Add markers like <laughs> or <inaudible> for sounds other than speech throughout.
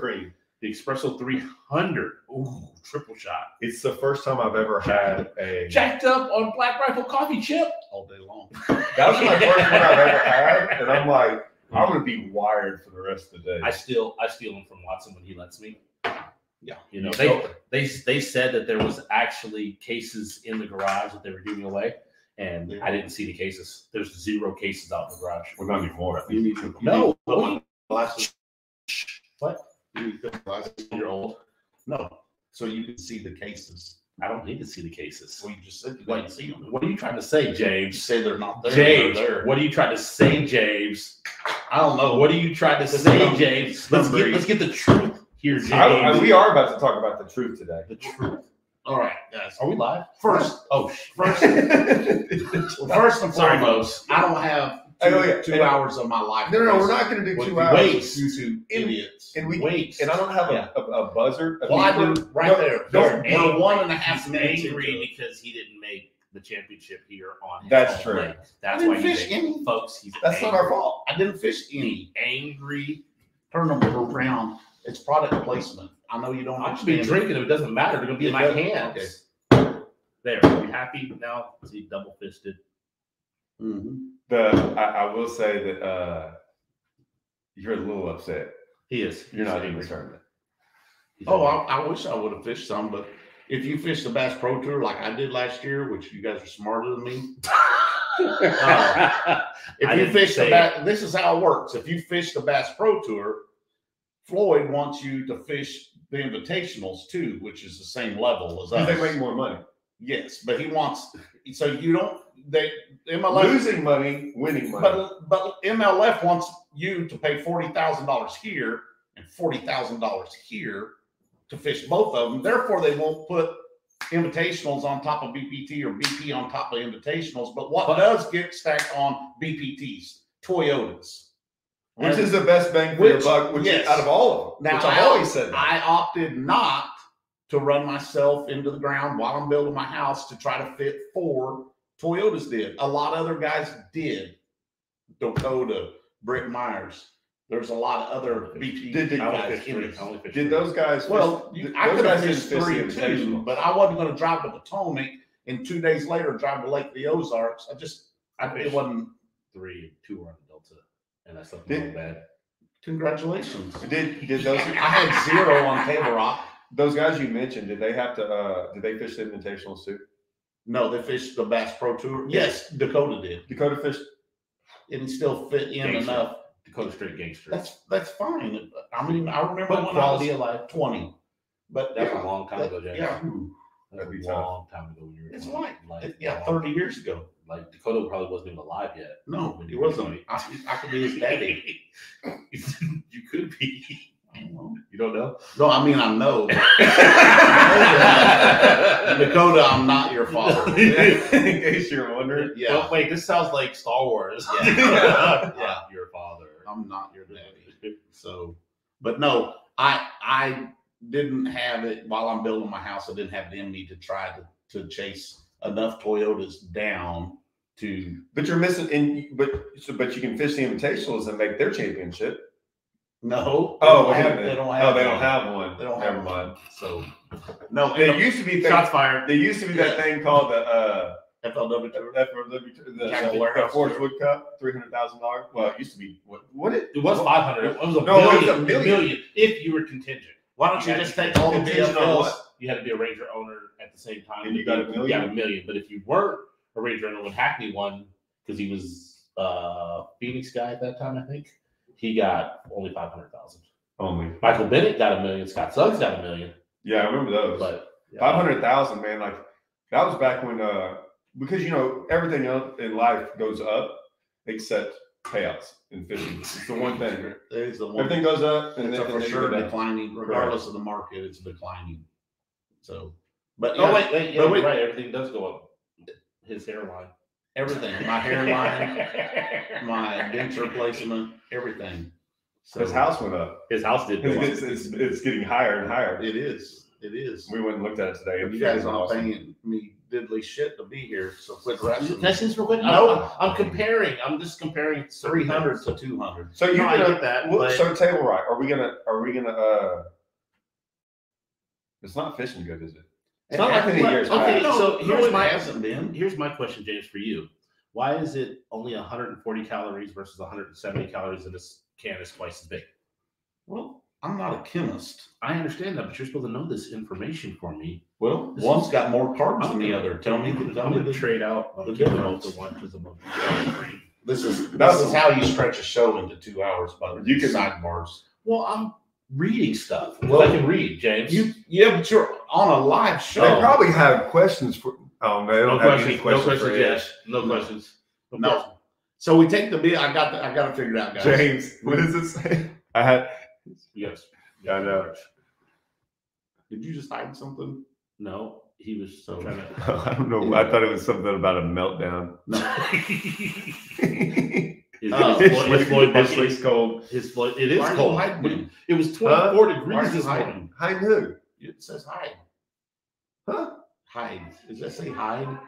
cream. The Espresso 300. Ooh, triple shot. It's the first time I've ever had a. Jacked up on Black Rifle Coffee Chip. all day long. <laughs> That was my first one I've ever had, and I'm like, I'm gonna be wired for the rest of the day. I steal I steal them from Watson when he lets me. Yeah. You know, they they they said that there was actually cases in the garage that they were giving away, and I didn't see the cases. There's zero cases out in the garage. Well, not anymore. I You think. need to No, put my glasses. What? You need to put glasses. You're old. No, so you can see the cases. I don't need to see the cases. Well, you just said you What, didn't see them. what are you trying to say, You James? say they're not there. James, they're there. what are you trying to say, James? I don't know. What are you trying to This say, is- James? Let's get let's get the truth here, James. I, I, we are about to talk about the truth today. the truth. All right, guys. Are we live? First, Oh, sh- <laughs> first, well, <laughs> first and sorry, foremost, Mose. I don't have two, Oh, yeah. two And- hours of my life. No, no, no, we're not going to do two you hours. Wait. You two And- idiots. And we Wait. and I don't have a, Yeah. a, a buzzer. a Well, I do right No, there. don't- We're one and a half minutes angry because he didn't make the championship here on That's true. I That's didn't why fish he's any. angry. folks. He's That's not our fault. I didn't fish any. Angry. Turn them around. It's product placement. I know you don't I should be drinking. If it doesn't matter. They're gonna be in my hands. There. Are you happy now? See, double fisted. Mhm. The I, I will say that uh, you're a little upset. He is. You're not He's in the tournament. He's Oh. I, I wish I would have fished some, but if you fish the Bass Pro Tour like I did last year, which you guys are smarter than me, <laughs> <laughs> I if you didn't fish the bass, this is how it works. If you fish the Bass Pro Tour, Floyd wants you to fish the invitationals too, which is the same level as Because us. they make more money. Yes, but he wants so you don't they MLF Losing money, winning money. but but MLF wants you to pay forty thousand dollars here and forty thousand dollars here to fish both of them. Therefore, they won't put invitationals on top of BPT or BP on top of invitationals. But what But- does get stacked on BPTs? Toyotas. which And is the best bang for your buck, which yes. is out of all of them. Now, which I've I- always said that. I opted not to run myself into the ground while I'm building my house to try to fit four Toyotas did. A lot of other guys did. Dakota, Britt Myers. There's a lot of other BP Did- did- guys fished in three. it. I only fished Did three. those guys? Well, you, I could have guys didn't fished fish the three too, but I wasn't going to drive to Potomac and two days later drive to Lake of the Ozarks. I just, I, it wasn't. three, two were on the Delta, and I slept Did- bad. Congratulations. Did did those <laughs> I had zero on Table Rock. those guys you mentioned? Did they have to? uh Did they fish the invitational too? No, they fished the Bass Pro Tour. Yes, Dakota did. Dakota fished. and still fit in Gangster. enough. Dakota Straight Gangster. That's that's fine. I mean, I remember but when quality I of life. twenty, but That's yeah, a long time that- ago, James. yeah, hmm. That's That'd be a tough. long time ago when you were it's 20. like, like yeah, long- thirty years ago. Like Dakota probably wasn't even alive yet. No, When it wasn't. I, I could be his daddy. <laughs> you could be. I don't know. You don't know? No, I mean I know. <laughs> Dakota, I'm not your father. <laughs> In case you're wondering. Yeah, Well, wait, this sounds like Star Wars. Yeah. <laughs> Not Yeah. Your father. I'm not your daddy. So, but no, I I didn't have it while I'm building my house. I didn't have it in me to try to to chase enough Toyotas down to But you're missing. And but so but you can fish the invitationals and make their championship. No. they Oh, don't have, they don't Oh, have. they don't one. have one. They don't Never have mind. one. So no. There used to be Shots fired. there used to be that thing called the uh the FLW tour. F- the, the, Tackle the, warehouse Forrest. Wood Cup, three hundred thousand dollars. Well, it used to be what? What it? It was 500. It was a No, it was a million. million. If you were contingent. Why don't you just take all the BFLs? You had to be a Ranger owner at the same time. And you got a million? You got a million. But if you weren't a Ranger owner when Hackney won, because he was uh Phoenix guy at that time, I think, he got only 500,000. Only. Michael Bennett got a million. Scott Suggs got a million. Yeah, I remember those. But yeah. Five hundred thousand, man. Like that was back when uh because you know everything else in life goes up except payouts in fishing. It's the one thing. There's the one. Everything goes up and It's then a for sure declining, regardless of the market. It's declining. So, but Oh yeah, wait, wait, yeah, But wait. right. Everything does go up. His hairline. Everything. My hairline, <laughs> my denture replacement, everything. So His house went up. His house did go. It's, it's, it's getting higher and higher. It is. It is. We went and looked at it today. You It's guys freaking aren't awesome. paying me diddly shit to be here. So quit rushing. Can I say quick? No. I'm, I'm comparing. I'm just comparing Three hundred to two hundred. So you No, gonna get that, well, but- so table right? Are we gonna? Are we gonna? uh It's not fishing good, is it? It's not like any years Okay, past. so here's it my- hasn't been. Here's my question, James, for you. Why is it only 140 calories versus 170 calories in this can is twice as big? Well, I'm not a chemist. I understand that, but you're supposed to know this information for me. Well, This one's is- got more carbs I'm than the gonna- other. Tell me, I'm tell me going to the trade out the the difference difference. the one because I'm This is this is how you stretch a show into two hours by the You can- sidebars. Well, I'm reading stuff. Well, Well, I can read, James. You yeah, but you're on a live show. They probably have questions for. Oh, they no don't have questions. any No questions, questions, for yes. No, No. questions. No. questions. So we take the beer. I got the, I got to figure it out, guys. James, what does it say? I had. Yes. Yeah, I know. Did you just hide something? No, he was So- trying <laughs> to. I don't know. I thought it was something about a meltdown. his, <laughs> Oh, his, Floyd- his Floyd This Buckley. week's cold. His Floyd. It is Why are you cold. hiding him? It was 24 Why degrees are you this hiding? morning. Hide who? It says hide. Huh? Hide. Does that say hide?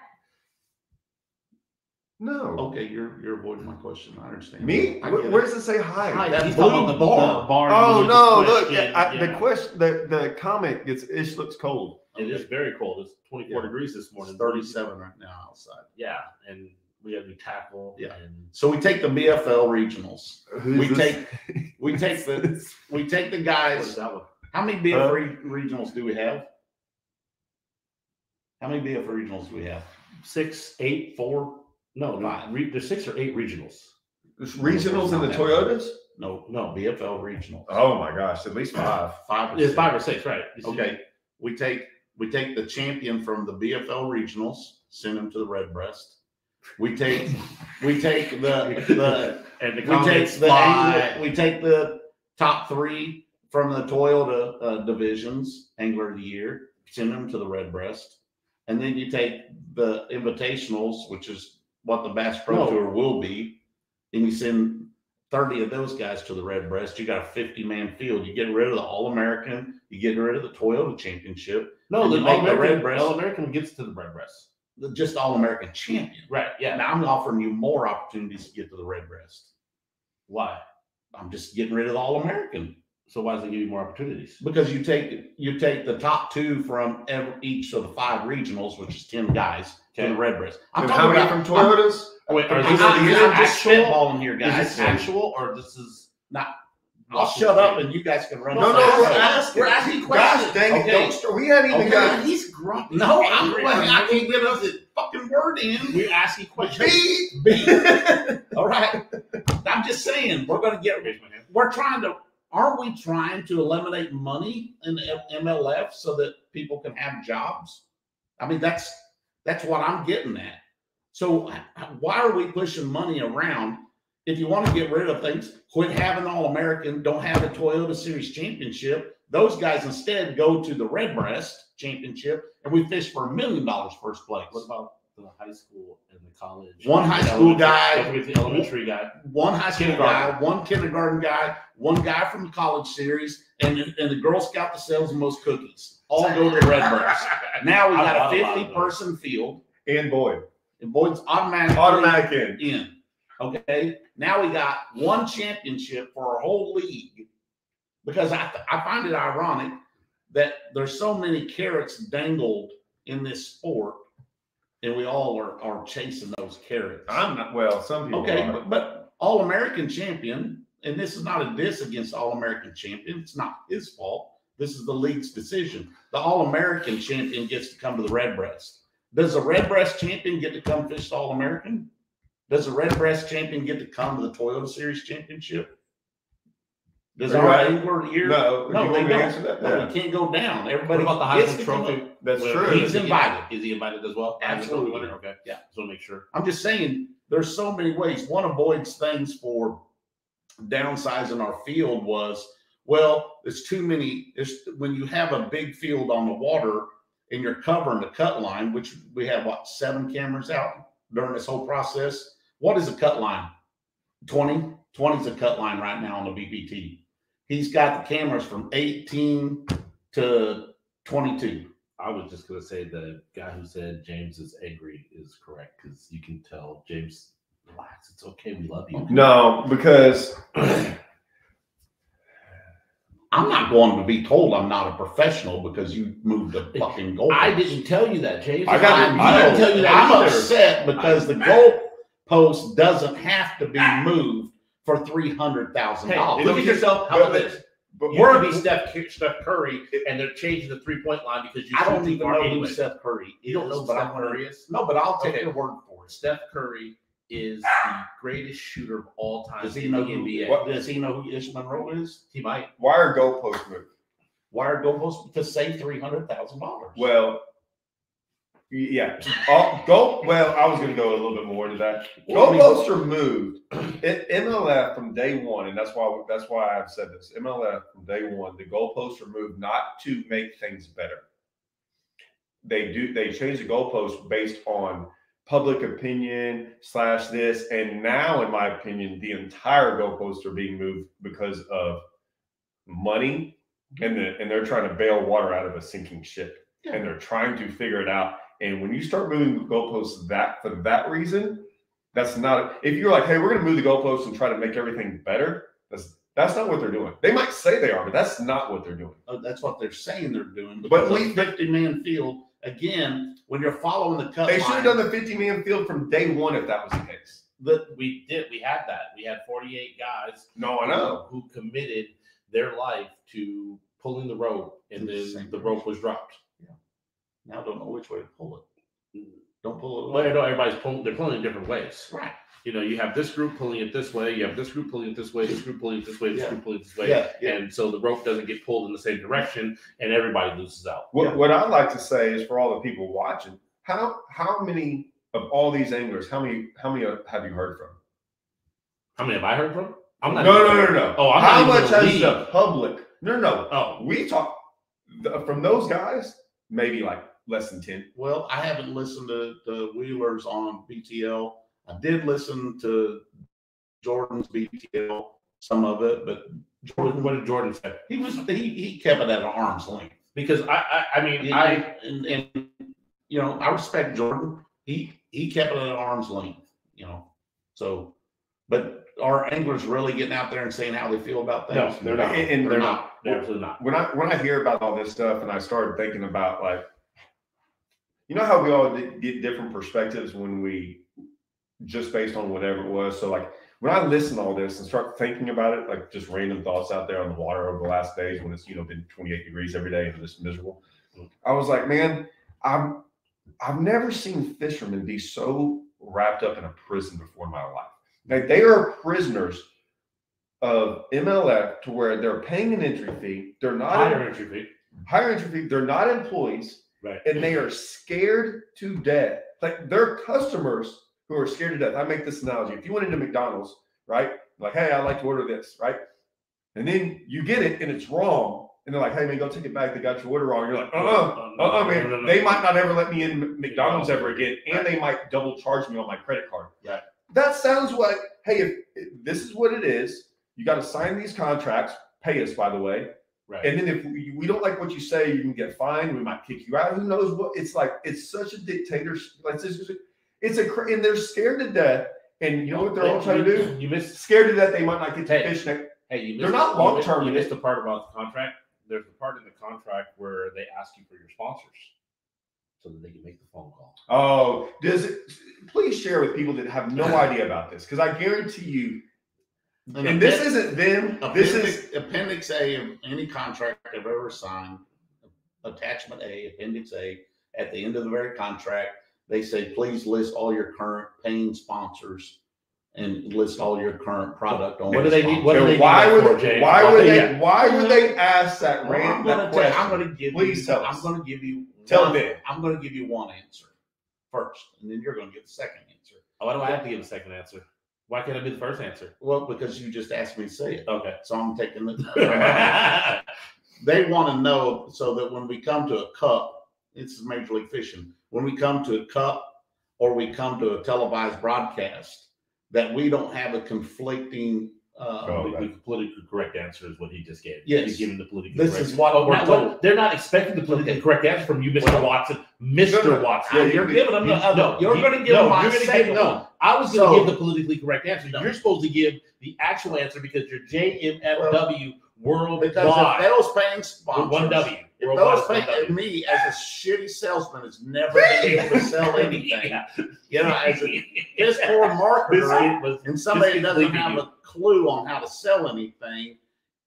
No. Okay, you're you're avoiding my question. I understand. Me? I Where, where does it say hide? Hi, That he's blue talking the bar. the bar. Oh with no! the Look, question, I, the yeah. question, the the comment gets It looks cold. It is very cold. It's 24 Yeah. degrees this morning. It's 37 right now outside. Yeah, and we have to tackle. Yeah. and So we take the BFL regionals. Who's We this? take we take the <laughs> we take the what is guys. That one? How many BF Huh? re- regionals do we have? How many BF regionals do we have? Six, eight, four. No, not Re, there's six or eight regionals. There's regionals in the Toyotas. No, no BFL regionals. Oh my gosh, at least five. Five or It's six. five or six, right? This is- Okay, we take we take the champion from the BFL regionals, send him to the REDCREST. We take we take the the <laughs> And the we take the we take the top three from the Toyota uh, divisions, Angler of the Year, send them to the REDCREST, and then you take the Invitationals, which is what the Bass Pro No. Tour will be, and you send thirty of those guys to the REDCREST. You got a fifty-man field. You get rid of the All American. You get rid of the Toyota Championship. no, the All American, REDCREST. All American gets to the REDCREST. the Just All American champion. Right? Yeah. Now I'm offering you more opportunities to get to the REDCREST. Why? I'm just getting rid of the All American. So why does it give you more opportunities? because you take you take the top two from every, each of the five regionals, which is ten guys, to Okay. the REDCREST. I'm And how many from Toyotas? Wait, are I'm, these I'm, these are just actual? spitballing here, Is guys. this actual or this is? Not- I'll shut up and you guys can run. No, no, we're asking. We're asking Gosh questions. dang it! Okay. Don't. We haven't even Okay. got. he's grumpy. No, I'm, angry. I can't get us a fucking word in. We're asking questions. Beep. <laughs> All right, I'm just saying we're going to get. Raise. We're trying to. Aren't we trying to eliminate money in MLF so that people can have jobs? I mean, that's that's what I'm getting at. So why are we pushing money around? If you want to get rid of things, quit having All American. Don't have a Toyota Series Championship. Those guys instead go to the REDCREST Championship, and we fish for a million dollars first place. What about the high school and the college? One high school elementary- guy- don't forget the elementary guy. one high school guy, one kindergarten guy, one guy from the college series, and and the Girl Scout that sells the most cookies. All go to the REDCREST. <laughs> Now we got a a lot of 50 person field, And Boyd, and Boyd's automatically automatic in. in. Okay. Now we got one championship for our whole league because I, I find it ironic that there's so many carrots dangled in this sport, and we all are, are chasing those carrots. I'm not. Well, some people. Okay, are. but, but All American champion, and this is not a diss against All American champion. It's not his fault. This is the league's decision. The All American champion gets to come to the REDCREST. Does the REDCREST champion get to come fish the All American? Does the REDCREST champion get to come to the Toyota Series championship? Does our right? angler of year? no, no, they want me to don't. that? No, Yeah. can't go down. What Everybody about the Heisman Trophy? That's Well, true. He's invited. Is he invited as well? Absolutely. Okay. Yeah. Just want to make sure. I'm just saying there's so many ways. One avoids things for downsizing our field was, well, it's too many. There's when you have a big field on the water and you're covering the cut line, which we have what seven cameras out during this whole process. What is a cut line? 20? 20 is a cut line right now on the BPT. He's got the cameras from 18 to 22. I was just gonna say the guy who said James is angry is correct because you can tell James relax. It's okay. We love you. No, because <clears throat> I'm not going to be told I'm not a professional because you moved a <laughs> fucking goal. I didn't tell you that, James. I got- I, I didn't tell you that I'm either. upset because the goal post doesn't have to be <laughs> moved for three hundred thousand Hey, dollars. look at yourself. How about this? but You we're could be Steph, Steph Curry, and they're changing the three point line because you I don't even know anyway. who Steph Curry You don't know is, but Steph I'm gonna- Curry is? No, but I'll take Okay. your word for it. Steph Curry is the greatest shooter of all time Does he in know the who? NBA. What- Does he know who Ish Monroe is? He might. why are goalposts moved? Why are goalposts to save three hundred thousand dollars? Well, y- yeah. Oh, go. Well, I was going to go a little bit more into that. Well, I mean- Goalposts are moved. It, MLF from day one, and that's why that's why I've said this. MLF from day one, the goalposts are moved not to make things better. They do. They change the goalposts based on public opinion slash this, and now, in my opinion, the entire goalposts are being moved because of money, and the, and they're trying to bail water out of a sinking ship and they're trying to figure it out. And when you start moving the goalposts that for that reason, that's not. If you're like, hey, we're going to move the goalposts and try to make everything better, that's that's not what they're doing. They might say they are, but that's not what they're doing. Oh, that's what they're saying they're doing. But But we- we fifty man field again. When you're following the cut They should have done the 50 man field from day one if that was the case. the, We did. We had that. We had 48 guys No, I know. who committed their life to pulling the rope, and Same then the rope was dropped. Now I don't know which way to pull it. Don't pull it. Well, I know everybody's pulling. They're pulling in different ways. Right. You know, you have this group pulling it this way. You have this group pulling it this way. This group pulling it this way. This Yeah. group pulling it this way. Yeah. yeah. And so the rope doesn't get pulled in the same direction, and everybody loses out. What, Yeah. what I'd like to say is for all the people watching, how how many of all these anglers, how many how many have you heard from? How many have I heard from? I'm No, not. no, no, no, no. Oh, I'm how not much has leave. the public? No, no, no. Oh, We talk the, from those guys, maybe like less than 10. Well, I haven't listened to the Wheelers on BTL. I did listen to Jordan's BTL, some of it, but what, Jordan, what did Jordan say? he was he he kept it at an arm's length. Because I, I, I mean, Yeah, I, and, and you know, I respect Jordan. He he kept it at arm's length, you know. So, but are anglers really getting out there and saying how they feel about things? no, they're not. And- and they're they're not. They're absolutely not. When I when I hear about all this stuff and I started thinking about like, you know how we all get different perspectives when we just based on whatever it was. So like when I listen to all this and start thinking about it, like just random thoughts out there on the water over the last days when it's you know been 28 degrees every day and it's miserable, I was like, man, I'm I've never seen fishermen be so wrapped up in a prison before in my life. Like they are prisoners of MLF to where they're paying an entry fee. They're not Higher entry fee. higher entry fee. They're not employees, Right. and they are scared to death. Like they're customers who are scared to death. I make this analogy: if you went into McDonald's, right? Like, hey, I'd like to order this, right? And then you get it and it's wrong, and they're like, hey man, go take it back. They got your order wrong. You're like, uh, uh, no, uh, uh no, man. no, no. They might not ever let me in McDonald's ever again, and they might double charge me on my credit card. Right. That sounds like, hey, if, if this is what it is, you got to sign these contracts. Pay us, by the way. Right. And then if we, we don't like what you say, you can get fined. We might kick you out. Who knows what? It's like it's such a dictatorship. Like it's, it's a and they're scared to death. And you know what they're all trying to do? You missed. Scared to death they might not get to Hey. fish next. Hey, you missed. They're not long-term You in missed the part about the contract. There's the part in the contract where they ask you for your sponsors, so that they can make the phone call. Oh, does it? Please share with people that have no <laughs> idea about this, because I guarantee you. And this isn't them. This is appendix A of any contract I've ever signed. Attachment A, appendix A. At the end of the very contract, they say, please list all your current paying sponsors and list all your current product on. What do they need- what do they why that would for, James? why would they that. why would they ask that Well, I'm random gonna tell you, I'm question? gonna give Please you, tell I'm gonna give you. Tell one- them. I'm gonna give you one answer first, and then you're gonna get the second answer. Why do I have to give a second answer? Why can't I be the first answer? Well, because you just asked me to say it, Okay. so I'm taking the. <laughs> <laughs> they want to know so that when we come to a cup, this is Major League Fishing. When we come to a cup or we come to a televised broadcast, that we don't have a conflicting Uh, Oh, The right. politically correct answer is what he just gave. Yes. He's giving the politically This correct. is what Oh, we're not- told. what- they're not expecting the politically correct answer from you, Mr. Well- Watson. Mr. Watson. Yeah, you're giving them the other. no, you're going to give no, them my you're second give- no. I was going to So- give the politically correct answer. No. You're supposed to give the actual answer because you're JMFW Because if those paying sponsors, one W. if those paying W. me as a shitty salesman has never been able to sell <laughs> anything, Yeah. you know, as a <laughs> piss poor marketer, was- and somebody doesn't have a clue on how to sell anything,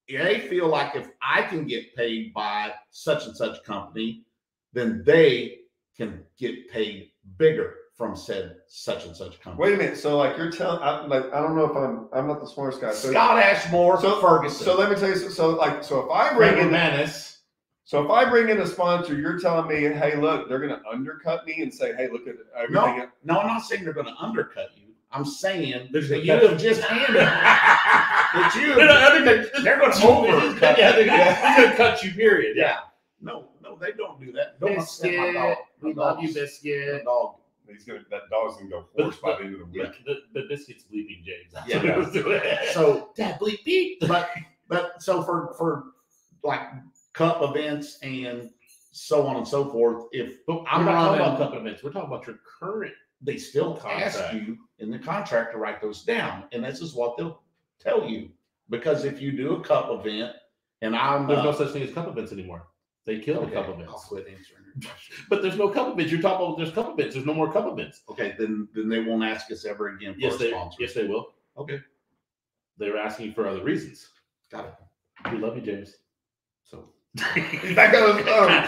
they feel like if I can get paid by such and such company, then they can get paid bigger from said such and such company. Wait a minute. So like you're telling, I, like I don't know if I'm I'm not the smartest guy. So Scott Ashmore, so Ferguson. So let me tell you. So, so like so if I bring Raymond in Manis. so if I bring in a sponsor, you're telling me, hey, look, they're going to undercut me and say, hey, look at everything. no, I'm not saying they're going to undercut you. I'm saying There's that a you have just <laughs> handed that you They're they're going to overcut. Yeah, they're you. gonna, they're gonna cut you. Period. Yeah. No, no, they don't do that. Don't upset my dog. Biscuit. We My love you, dog's- Biscuit. my dog. He's gonna that dog's gonna go But- hoarse by the end of the week. But the, the biscuit's bleeping James. That's Yeah. what it was doing. <laughs> So, Dad bleep beep. but but so for for like cup events and so on and so forth, if But I'm we're not talking about cup events. We're talking about your current. they still Contract. ask you in the contract to write those down, and this is what they'll tell you. Because if you do a cup event, and I'm There's no uh, such thing as cup events anymore. They killed okay, the cup I'll quit answering your question. <laughs> But there's no cup bits. You're talking about there's cup bits. There's no more cup bits. Okay, then then they won't ask us ever again for Yes, a they sponsor. yes they will. Okay, They're asking for other reasons. got it. We love you, James. So He's back on his phone.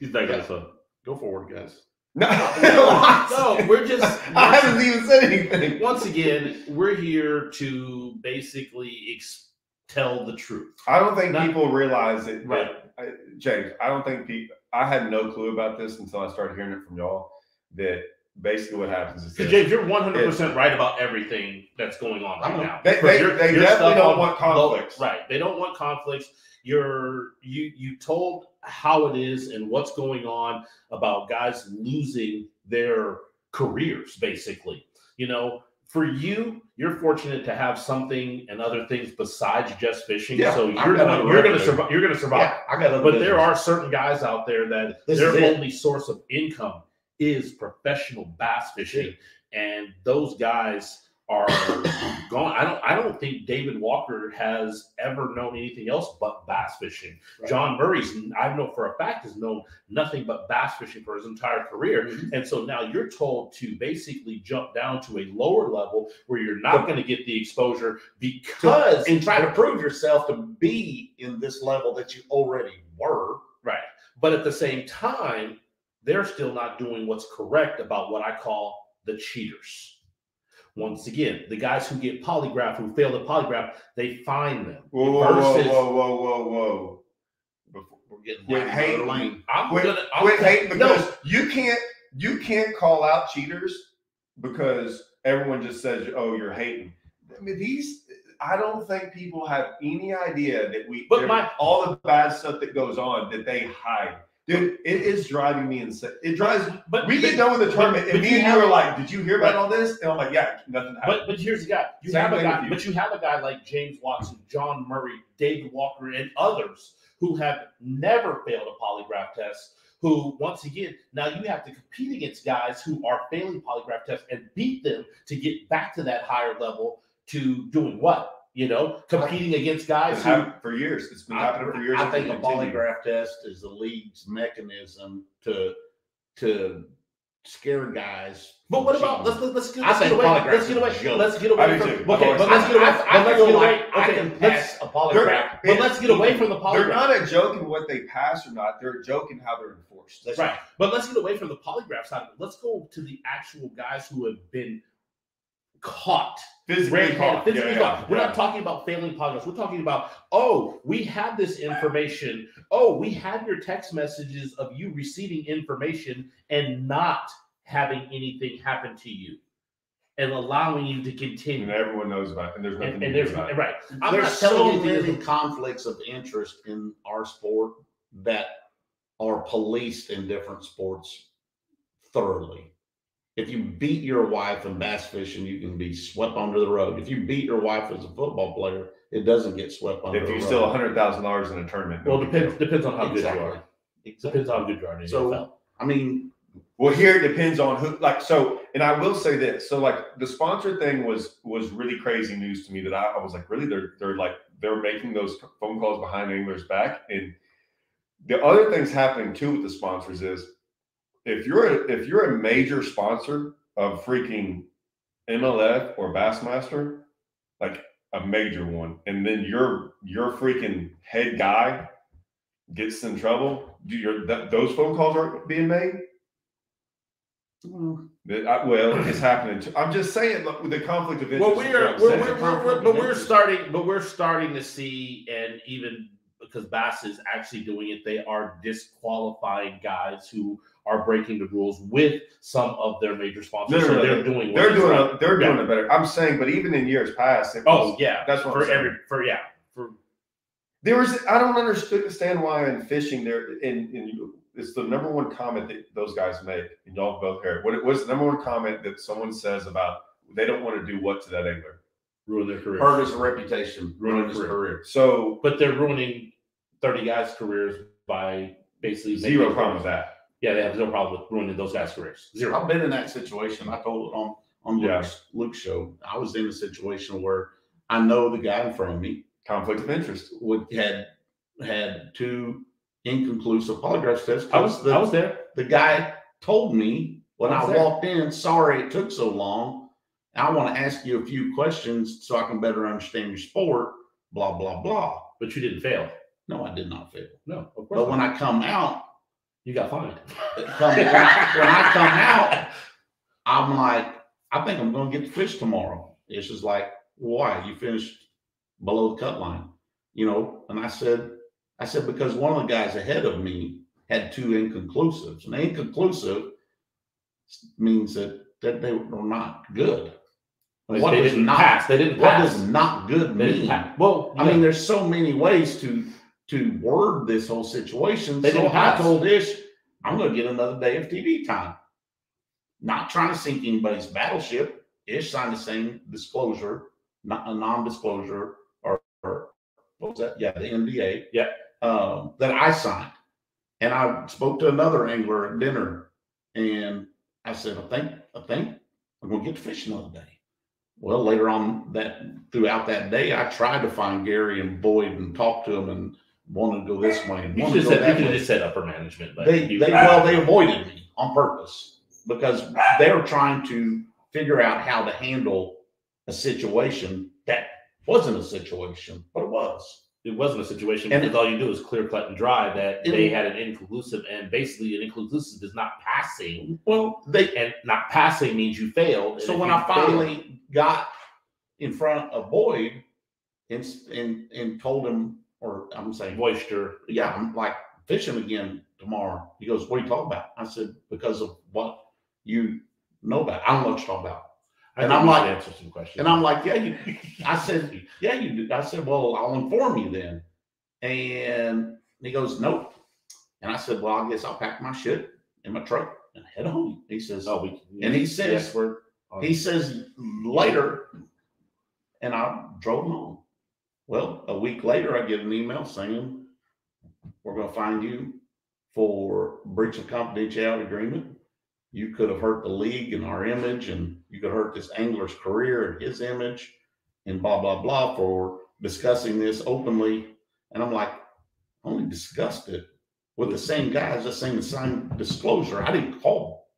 He's Yeah. on his phone. Go forward, guys. <laughs> No, <laughs> No, we're just I haven't even said anything. once again, we're here to basically ex- tell the truth. I don't think Not- people realize it. Right. I, James, I don't think people. I had no clue about this until I started hearing it from y'all. That basically what happens is. James, you're 100 percent right about everything that's going on right now. They- they- you're- they you're definitely don't on want conflicts. right? They don't want conflicts. You're you you told how it is and what's going on about guys losing their careers, basically. You know, for you, you're fortunate to have something and other things besides just fishing. Yeah, so you're gonna you're gonna. You're gonna survive. Yeah, I got But there are certain guys out there that This their only source of income is professional bass fishing, and those guys are gone. I don't. I don't think David Walker has ever known anything else but bass fishing. Right. John Murray's, I know for a fact, has known nothing but bass fishing for his entire career. Mhm. And so now you're told to basically jump down to a lower level where you're not going to get the exposure because and try to prove yourself to be in this level that you already were. Right. But at the same time, they're still not doing what's correct about what I call the cheaters. Once again, the guys who get polygraph, who fail the polygraph, they find them. Whoa, whoa, whoa, Versus- whoa, whoa, whoa, whoa. Before, We're getting Quit hating. lane. I'm quit, gonna I'm quit hating no, because you can't you can't call out cheaters because everyone just says, "Oh, you're hating." I mean, these. I don't think people have any idea that we. But my- all the bad stuff that goes on that they hide, dude. It is driving me insane. It drives. but We get done with the tournament, but and me you and you are like, "Did you hear about all this?" And I'm like, "Yeah, nothing happened." But but here's the guy. You Same have a guy, you. but you have a guy like James Watson, John Murray, David Walker, and others who have never failed a polygraph test. Who once again now you have to compete against guys who are failing polygraph tests and beat them to get back to that higher level to doing what you know competing against guys who for years. It's been I, happening for years. I think will a polygraph test is the league's mechanism to to scare guys. But what about let's cheating. let's get, I let's get away let's get away joke. let's get I away do from too. okay but let's get away I, but I let's feel get like away I can pass a polygraph. but let's get away from the polygraph. They're not a joke in what they pass or not. They're a joke in how they're enforced. That's Right. But let's get away from the polygraph side. of it. Let's go to the actual guys who have been caught. Physically red-handed, caught. physically Yeah, caught. yeah, We're yeah. not talking about failing polygraphs. We're talking about, oh, we have this information. Oh, we have your text messages of you receiving information and not having anything happen to you and allowing you to continue. And everyone knows about it, and there's nothing And, and there's about it. right. I'm There's not telling so you anything many conflicts of interest in our sport that are policed in different sports thoroughly. If you beat your wife in bass fishing, you can be swept under the rug. If you beat your wife as a football player, it doesn't get swept under If you rug. steal hundred thousand dollars in a tournament. Well, big depends depends on how good you are. Exactly. Depends on how good you are in the So- NFL. I mean, Well, here it depends on who. Like so, and I will say this. So, like the sponsor thing was was really crazy news to me. That I, I was like, really? They're they're like they're making those phone calls behind anglers back. And the other things happening too with the sponsors is if you're a, if you're a major sponsor of freaking MLF or Bassmaster, like a major one, and then your your freaking head guy gets in trouble, do your that, those phone calls aren't being made? Mm. well, That- I- well, it's happening. Too. I'm just saying, look, with the conflict of interest. is we're, we're, we're, we're, we're- but we're starting, but we're starting to see, and even because Bass is actually doing it, they are disqualifying guys who are breaking the rules with some of their major sponsors. no, so no, they're doing, what they're doing right. a, they're Yeah. doing it better. I'm saying, but even in years past, it Oh yeah, that's what I'm for every for yeah for there was I don't understand why in fishing there in in it's the number one comment that those guys make, and y'all both heard. it. What what's the number one comment that someone says about they don't want to do what to that angler? ruin their career. hurt his reputation, Ruin ruin his his career. So But they're ruining thirty guys' careers by basically zero problem with that. Yeah, they have zero problem with ruining those guys' careers. Zero. I've been in that situation. I told it on on Yeah. Luke's, Luke's show. I was in a situation where I know the guy in front of me Conflict of interest. would had had two inconclusive polygraph tests. I was the, I was there. the guy told me when I I, walked in, sorry it took so long. I want to ask you a few questions so I can better understand your sport. Blah blah blah. But you didn't fail. No, I did not fail. No, of course. But when. I come out, you got fined. <laughs> when, I, when I come out, I'm like, I think I'm going to get the fish tomorrow. It's just like, why? You finished below the cut line, you know? And I said, I said, because one of the guys ahead of me had two inconclusives. And inconclusive means that, that they were not good. What they does didn't not, pass. They didn't what pass. does not good mean? Well, I mean, there's so many ways to to word this whole situation. They so I told Ish, I'm going to get another day of TV time. Not trying to sink anybody's battleship. Ish signed the same disclosure, not a non-disclosure, or, or what was that? Yeah, the NDA. Yeah. Um, that I signed, and I spoke to another angler at dinner, and I said, I think, I think I'm going to get to fish another day. Well, later on that throughout that day, I tried to find Gary and Boyd and talk to them and wanted to go this way and you wanted to go said, you that have way. just said upper management. But They, you, they well, they avoided me on purpose because they were trying to figure out how to handle a situation that wasn't a situation, but it was. it wasn't a situation And because all you do is clear, cut, and dry that It- they had an inconclusive, and basically an inconclusive is not passing, Well, they and not passing means you failed. and so if when you I finally got in front of Boyd and and and told him, or I'm saying moisture, yeah, I'm like fishing again tomorrow. He goes, What are you talking about? I said, Because of what you know about. I don't know what you're talking about. I And I'm like- answer some questions. And I'm like, Yeah, you <laughs> I said, Yeah, you do. I said, Well, I'll inform you then. And he goes, Nope. And I said, Well, I guess I'll pack my shit in my truck and head home. He says, oh, we, And he says- yes, we're he says later, and I drove home. Well, a week later, I get an email saying, We're going to find you for breach of confidentiality agreement. You could have hurt the league and our image, and you could hurt this angler's career and his image, and blah, blah, blah, for discussing this openly. And I'm like, I only discussed it with the same guys, the same, same disclosure. I didn't call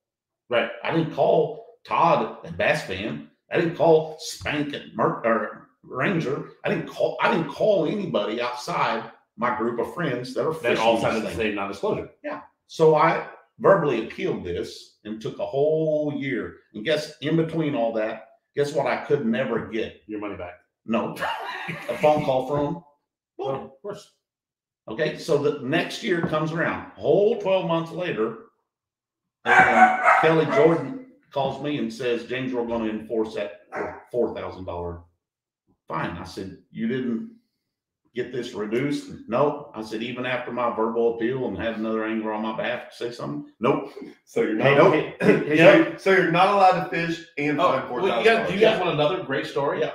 right. I didn't call Todd at Bass Fan. I didn't call Spank at Merc or Ranger. I didn't call. I didn't call anybody outside my group of friends that are That all signed the same non-disclosure. Yeah. So I verbally appealed this and took a whole year. And guess in between all that, guess what? I could never get Your money back. no <laughs> a phone call from. Well, Well, oh, of course. Okay, so the next year comes around, a whole 12 months later, and Kelly Jordan calls me and says, James, we're going to enforce that four thousand dollar fine. I said, You didn't get this reduced? No. I said, even after my verbal appeal and had another angler on my behalf to say something? Nope. So you're not. <clears throat> hey, hey, hey, so, so you're not allowed to fish and Oh, find well, you guys, do you guys want another great story? Yeah.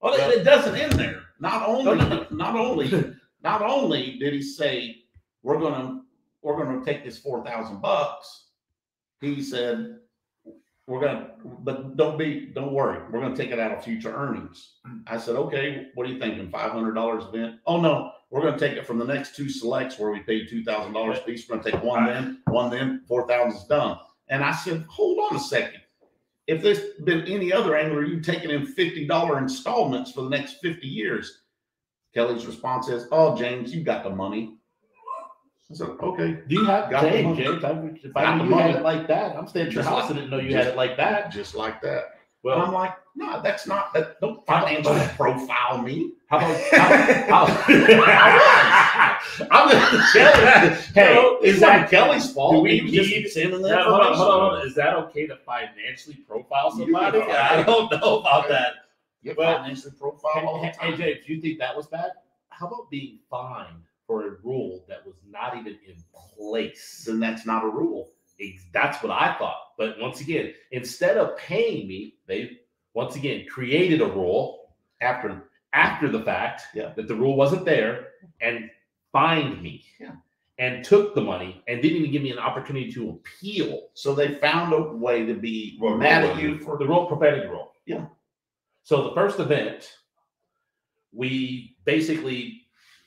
Well, it, it doesn't end there. Not only, No, no, not only, not only did he say, we're gonna, we're gonna take this four thousand bucks. He said, we're gonna, but don't be, don't worry, we're gonna take it out of future earnings. Mm. I said, okay, what are you thinking? Five hundred dollars event? Oh, no, we're gonna take it from the next two selects where we paid two thousand dollars each. We're gonna take one then, one then, four thousand is done. And I said, hold on a second. If there's been any other angler, you've taken in fifty dollar installments for the next fifty years. Kelly's response is, "Oh, James, you got the money." I said, "Okay." Do you have Got the James? money. I, if I knew you had it like that, I'm staying at your Just house. like- I didn't know you just- had it like that. Just like that. and Well, I'm like, "No, that's not that. Don't financially profile me." <laughs> how about how, how, <laughs> I'm gonna you. <laughs> Hey, No, is that Kelly's fault? do we just need- sending Now, hold on, hold on, hold on. information. Is that okay to financially profile You somebody? can I don't know about that. You Well, financially profile Hey, hey. James, do you think that was bad? How about being fined for a rule that was not even in place? Then that's not a rule. That's what I thought. But once again, instead of paying me, they once again created a rule After after the fact Yeah. that the rule wasn't there and fined me. Yeah. And took the money and didn't even give me an opportunity to appeal So they found a way to be mad at you for the rule profanity rule. Yeah. So the first event, we basically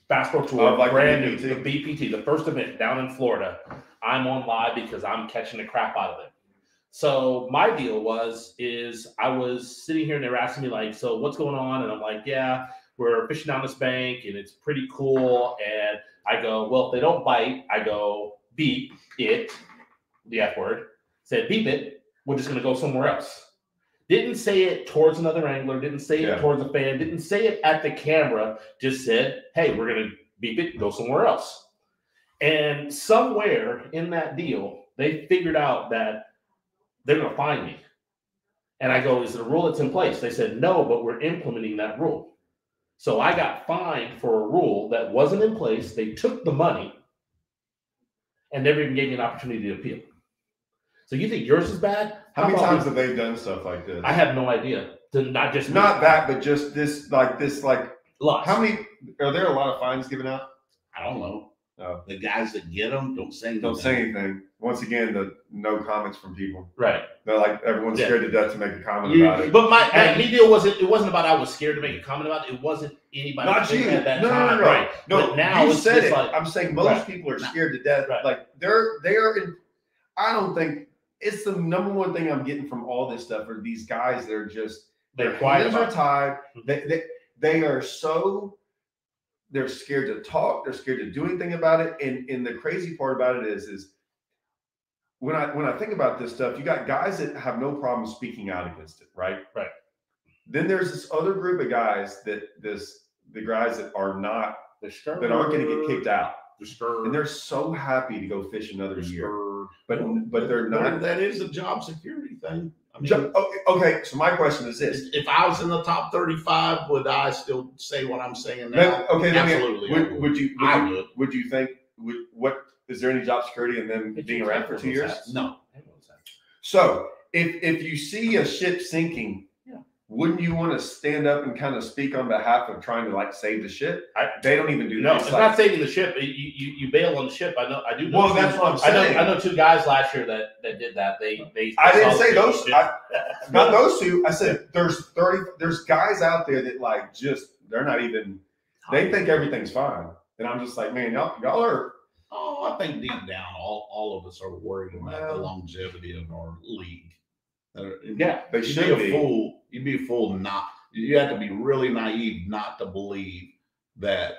fast forward to Oh, a like the brand new BPT? the BPT, the first event down in Florida. I'm on live because I'm catching the crap out of it. So my deal was is I was sitting here and they were asking me like, so what's going on? And I'm like, yeah, we're fishing down this bank and it's pretty cool. And I go, well, if they don't bite, I go beep it, the F word. Said beep it. We're just gonna go somewhere else. Didn't say it towards another angler. Didn't say Yeah. it towards a fan. Didn't say it at the camera. Just said, hey, we're gonna beep it. Go somewhere else. And somewhere in that deal, they figured out that they're going to find me. And I go, is it a rule that's in place? They said, no, but we're implementing that rule. So I got fined for a rule that wasn't in place. They took the money and never even gave me an opportunity to appeal. So you think yours is bad? How many times we- have they done stuff like this? I have no idea. To not just Not that, but just this, like this, like lots. how many? Are there a lot of fines given out? I don't know. Oh. The guys that get them don't say anything. Don't say anything. Once again, the no comments from people. Right. They're like everyone's Yeah. scared to death to make a comment You- about it. but my, my me deal wasn't. It wasn't about I was scared to make a comment about it. It wasn't anybody Not you. at that no, time. no, no, no. Right. No, But now you said it. like- I'm saying most Right. people are scared to death. Right. Like they're they're in. I don't think it's the number one thing I'm getting from all this stuff are these guys that are just They're quiet hands are tied. Mhm. They, they they are so they're scared to talk. They're scared to do anything about it. And and the crazy part about it is is when I when I think about this stuff, you got guys that have no problem speaking out against it, right? Right. Then there's this other group of guys that this the guys that are not that aren't going to get kicked out, They're and they're so happy to go fish another year. Scared. But but they're not. That is a job security thing. I mean, Ju- okay, oh, okay, so my question is this: if I was in the top 35, would I still say what I'm saying now? Let- okay, let me- Absolutely, I would, would. would you would I you, would. would you think would what is there any job security in them It's being around for two years? hat. No. So if if you see a ship sinking, Yeah. Wouldn't you want to stand up and kind of speak on behalf of trying to like save the ship? I- they don't even do No, that. it's not saving the ship. You, you you bail on the ship. I know. I do. Know Well, that's what I'm I know. saying. I know two guys last year that that did that. They they. I didn't say those. I, <laughs> not those two. I said there's thirty. There's guys out there that like just they're not even. They think everything's fine, and I'm just like, man, y'all y'all are. Oh, I think deep down, all, all of us are worried about Well- the longevity of our league. Yeah. They should be a fool. You'd be a fool not. You have to be really naive not to believe that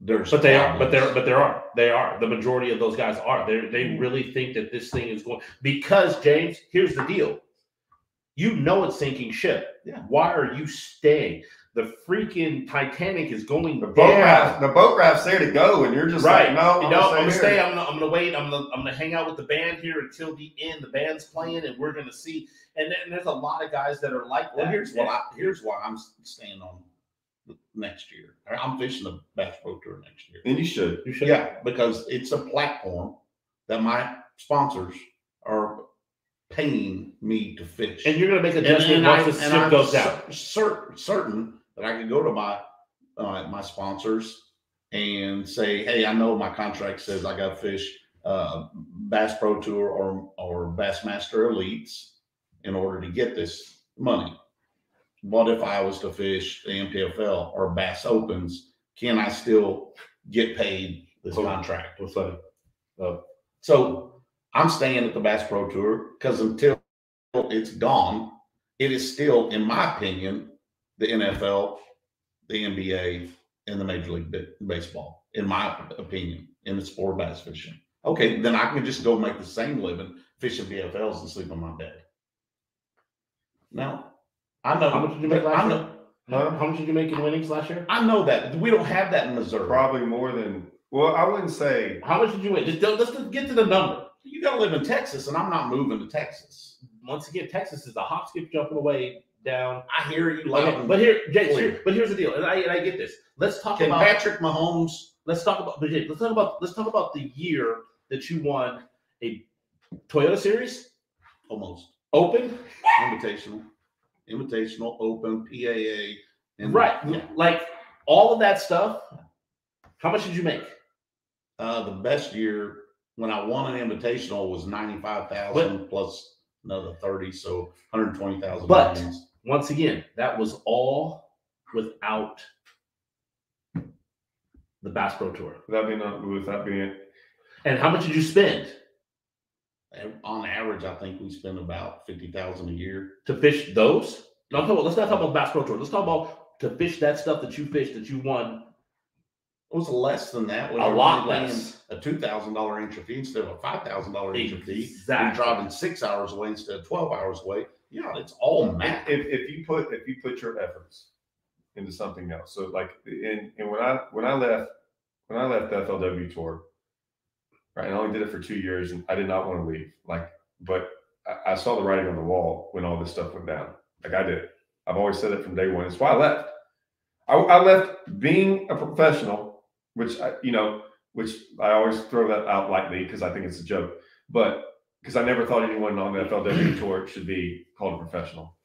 there's. But they are. But problems. there. But there are. They are. The majority of those guys are. They they really think that this thing is going because James. Here's the deal. You know it's sinking ship. Yeah. Why are you staying? The freaking Titanic is going The boat down. raft, the boat raft's there to go, and you're just Right. like, no, You I'm know, gonna I'm gonna stay stay. I'm gonna, I'm gonna wait. I'm gonna, I'm gonna hang out with the band here until the end. The band's playing, and we're gonna see. And then there's a lot of guys that are like Well, that. here's what I here's why I'm staying on next year. I'm fishing the Bass Pro Tour next year. And you should. You should. Yeah, because it's a platform that my sponsors are paying me to fish. And you're gonna make And- adjustment and once I- the and ship I'm goes down. cer- cer- certain that I can go to my uh, my sponsors and say, "Hey, I know my contract says I got to fish uh, Bass Pro Tour or or Bassmaster Elites in order to get this money. What if I was to fish the MPFL or Bass Opens? Can I still get paid this contract?" What's that? Uh, so I'm staying at the Bass Pro Tour because until it's gone, it is still, in my opinion, the NFL, the NBA, and the Major League Baseball, in my opinion, in the sport of bass fishing. Okay, then I can just go make the same living fishing BFLs and sleep on my bed. Now, I know. How much did you make I last know, year? How, how much did you make in winnings last year? I know that we don't have that in Missouri. Probably more than. Well, I wouldn't say. How much did you win? Just don't, let's just get to the number. You got to live in Texas, and I'm not moving to Texas. Once again, Texas is a hop, skip, jumping away down. I hear you loud. Okay, and but here, Jay, clear. here- but here's the deal, and I, and I get this. Let's talk Can about Patrick Mahomes let's talk about but Jay, let's talk about let's talk about the year that you won a Toyota Series almost Open, invitational, invitational, open, PAA, and right? Yeah. Like all of that stuff. How much did you make? Uh, the best year when I won an invitational was ninety five thousand plus another thirty, so one hundred twenty thousand. But- Once again, that was all without the Bass Pro Tour. That being not with that being. And how much did you spend on average, I think we spend about fifty thousand a year. to fish those? No, I'm talking about, let's not talk about Bass Pro Tour. Let's talk about to fish that stuff that you fished that you won. It was less than that. when A I was lot less. A two thousand dollar entry fee instead of a five thousand dollar entry fee. and Exactly. driving six hours away instead of twelve hours away. Yeah, it's all math. If, if you put if you put your efforts into something else, so like and and when I when I left when I left the FLW tour, right, and I only did it for two years, and I did not want to leave. Like, but I, I saw the writing on the wall when all this stuff went down. Like I did. I've always said it from day one. It's why I left. I, I left being a professional, which I, you know, which I always throw that out lightly because I think it's a joke, but because I never thought anyone on the FLW tour should be called a professional.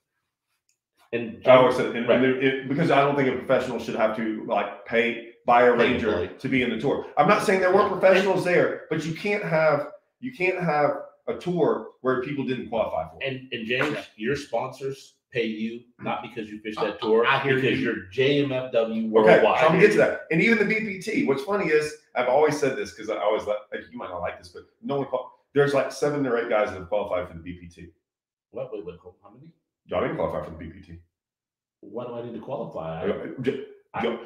And I always said, and, Right. and it, because I don't think a professional should have to like pay buy a ranger play. to be in the tour. I'm not saying there weren't professionals there, but you can't have you can't have a tour where people didn't qualify for. it. And and James, your sponsors pay you not because you fished I- that tour, I hear because you. you're JMFW Okay, worldwide. so I'm gonna get to that. And even the BPT. What's funny is I've always said this because I always like like, you might not like this, but no one qual- there's like seven or eight guys that have qualified for the BPT. Wait, wait, wait, hold on. How many? Y'all didn't qualify for the BPT. Why do I need to qualify? J- I-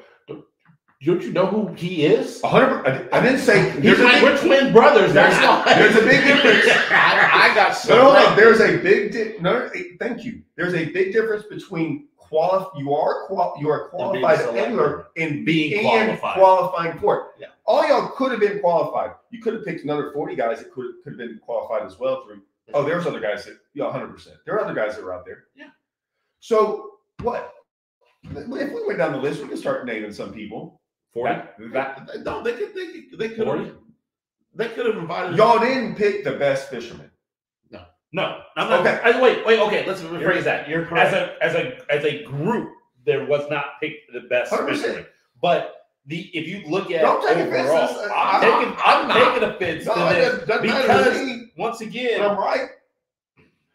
don't you know who he is? hundred. I I didn't say He's there's a like, big, we're twin brothers. That's why. there's a big <laughs> difference. I, I got No, some. no, no. There's a big di- no. Thank you. There's a big difference between quali- You are qual- you are qualified selected. angler and Being and qualified. qualifying for it. Yeah. All y'all could have been qualified. You could have picked another 40 guys that could could have been qualified as well through. Oh, there's other guys that yeah, 100. percent There are other guys that are out there. Yeah. So what? If we went down the list, we could start naming some people. Forty. That, that No, they could. They, could- they could Forty? have. They could have invited. y'all didn't pick the best fisherman. No, No. I'm not. Okay. I- wait, wait. Okay, let's rephrase that. You're As a as a as a group, there was not picked the best 100%. fisherman. But the if you look at Don't take overall, to. I'm, I'm taking not- I'm, I'm taking offense no, to it this doesn't, doesn't matter to because me. once again, I'm right.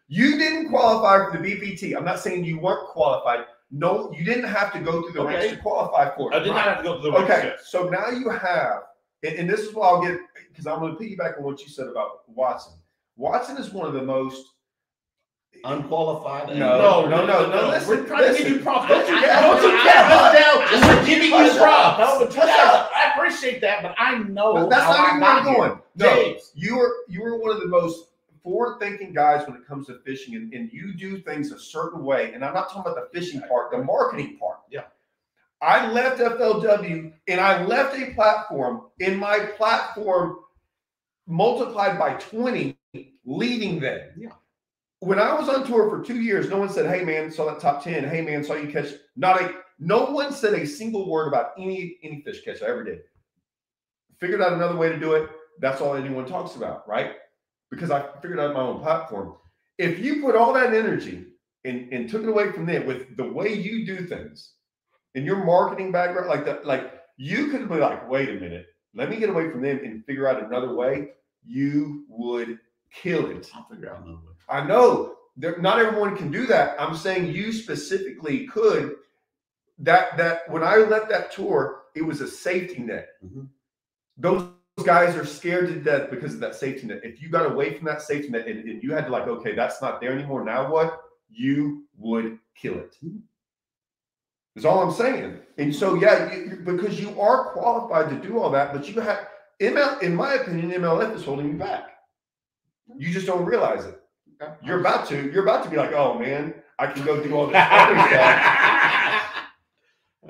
You didn't qualify for the BPT. I'm not saying you weren't qualified. No, you didn't have to go through the ranks to qualify for it. I did not have to go through the ranks. Okay, ranks. so now you have, and, and this is what I'll get because I'm going to piggyback on what you said about Watson. Watson is one of the most. unqualified. No, no, no, no, listen, We're trying to give you props. Don't Don't you you dare- don't you I- dare I- us down. We're giving you props. No, but Hush guys, up. I appreciate that, but I know That's how not I even where I'm got here. going. No, James. you were you were one of the most forward-thinking guys when it comes to fishing, and, and you do things a certain way. And I'm not talking about the fishing part, the marketing part. Yeah. I left FLW and I left a platform, and my platform multiplied by 20 leading them. Yeah. When I was on tour for two years, no one said, Hey man, saw that top 10. Hey man, saw you catch not a no one said a single word about any any fish catch I ever did. Figured out another way to do it. That's all anyone talks about, right? Because I figured out my own platform. If you put all that energy and, and took it away from them with the way you do things and your marketing background, like that, like you could be like, wait a minute, let me get away from them and figure out another way. You would kill it. I'll figure out another way. I know there, not everyone can do that. I'm saying you specifically could. That that when I left that tour, it was a safety net. Mhm. Those guys are scared to death because of that safety net. If you got away from that safety net and, and you had to like, okay, that's not there anymore. Now what? You would kill it. Is all I'm saying. And so yeah, you, because you are qualified to do all that, but you have ML. In my opinion, MLF is holding you back. You just don't realize it. You're about to. You're about to be like, oh man, I can go do all this <laughs> other stuff. <laughs>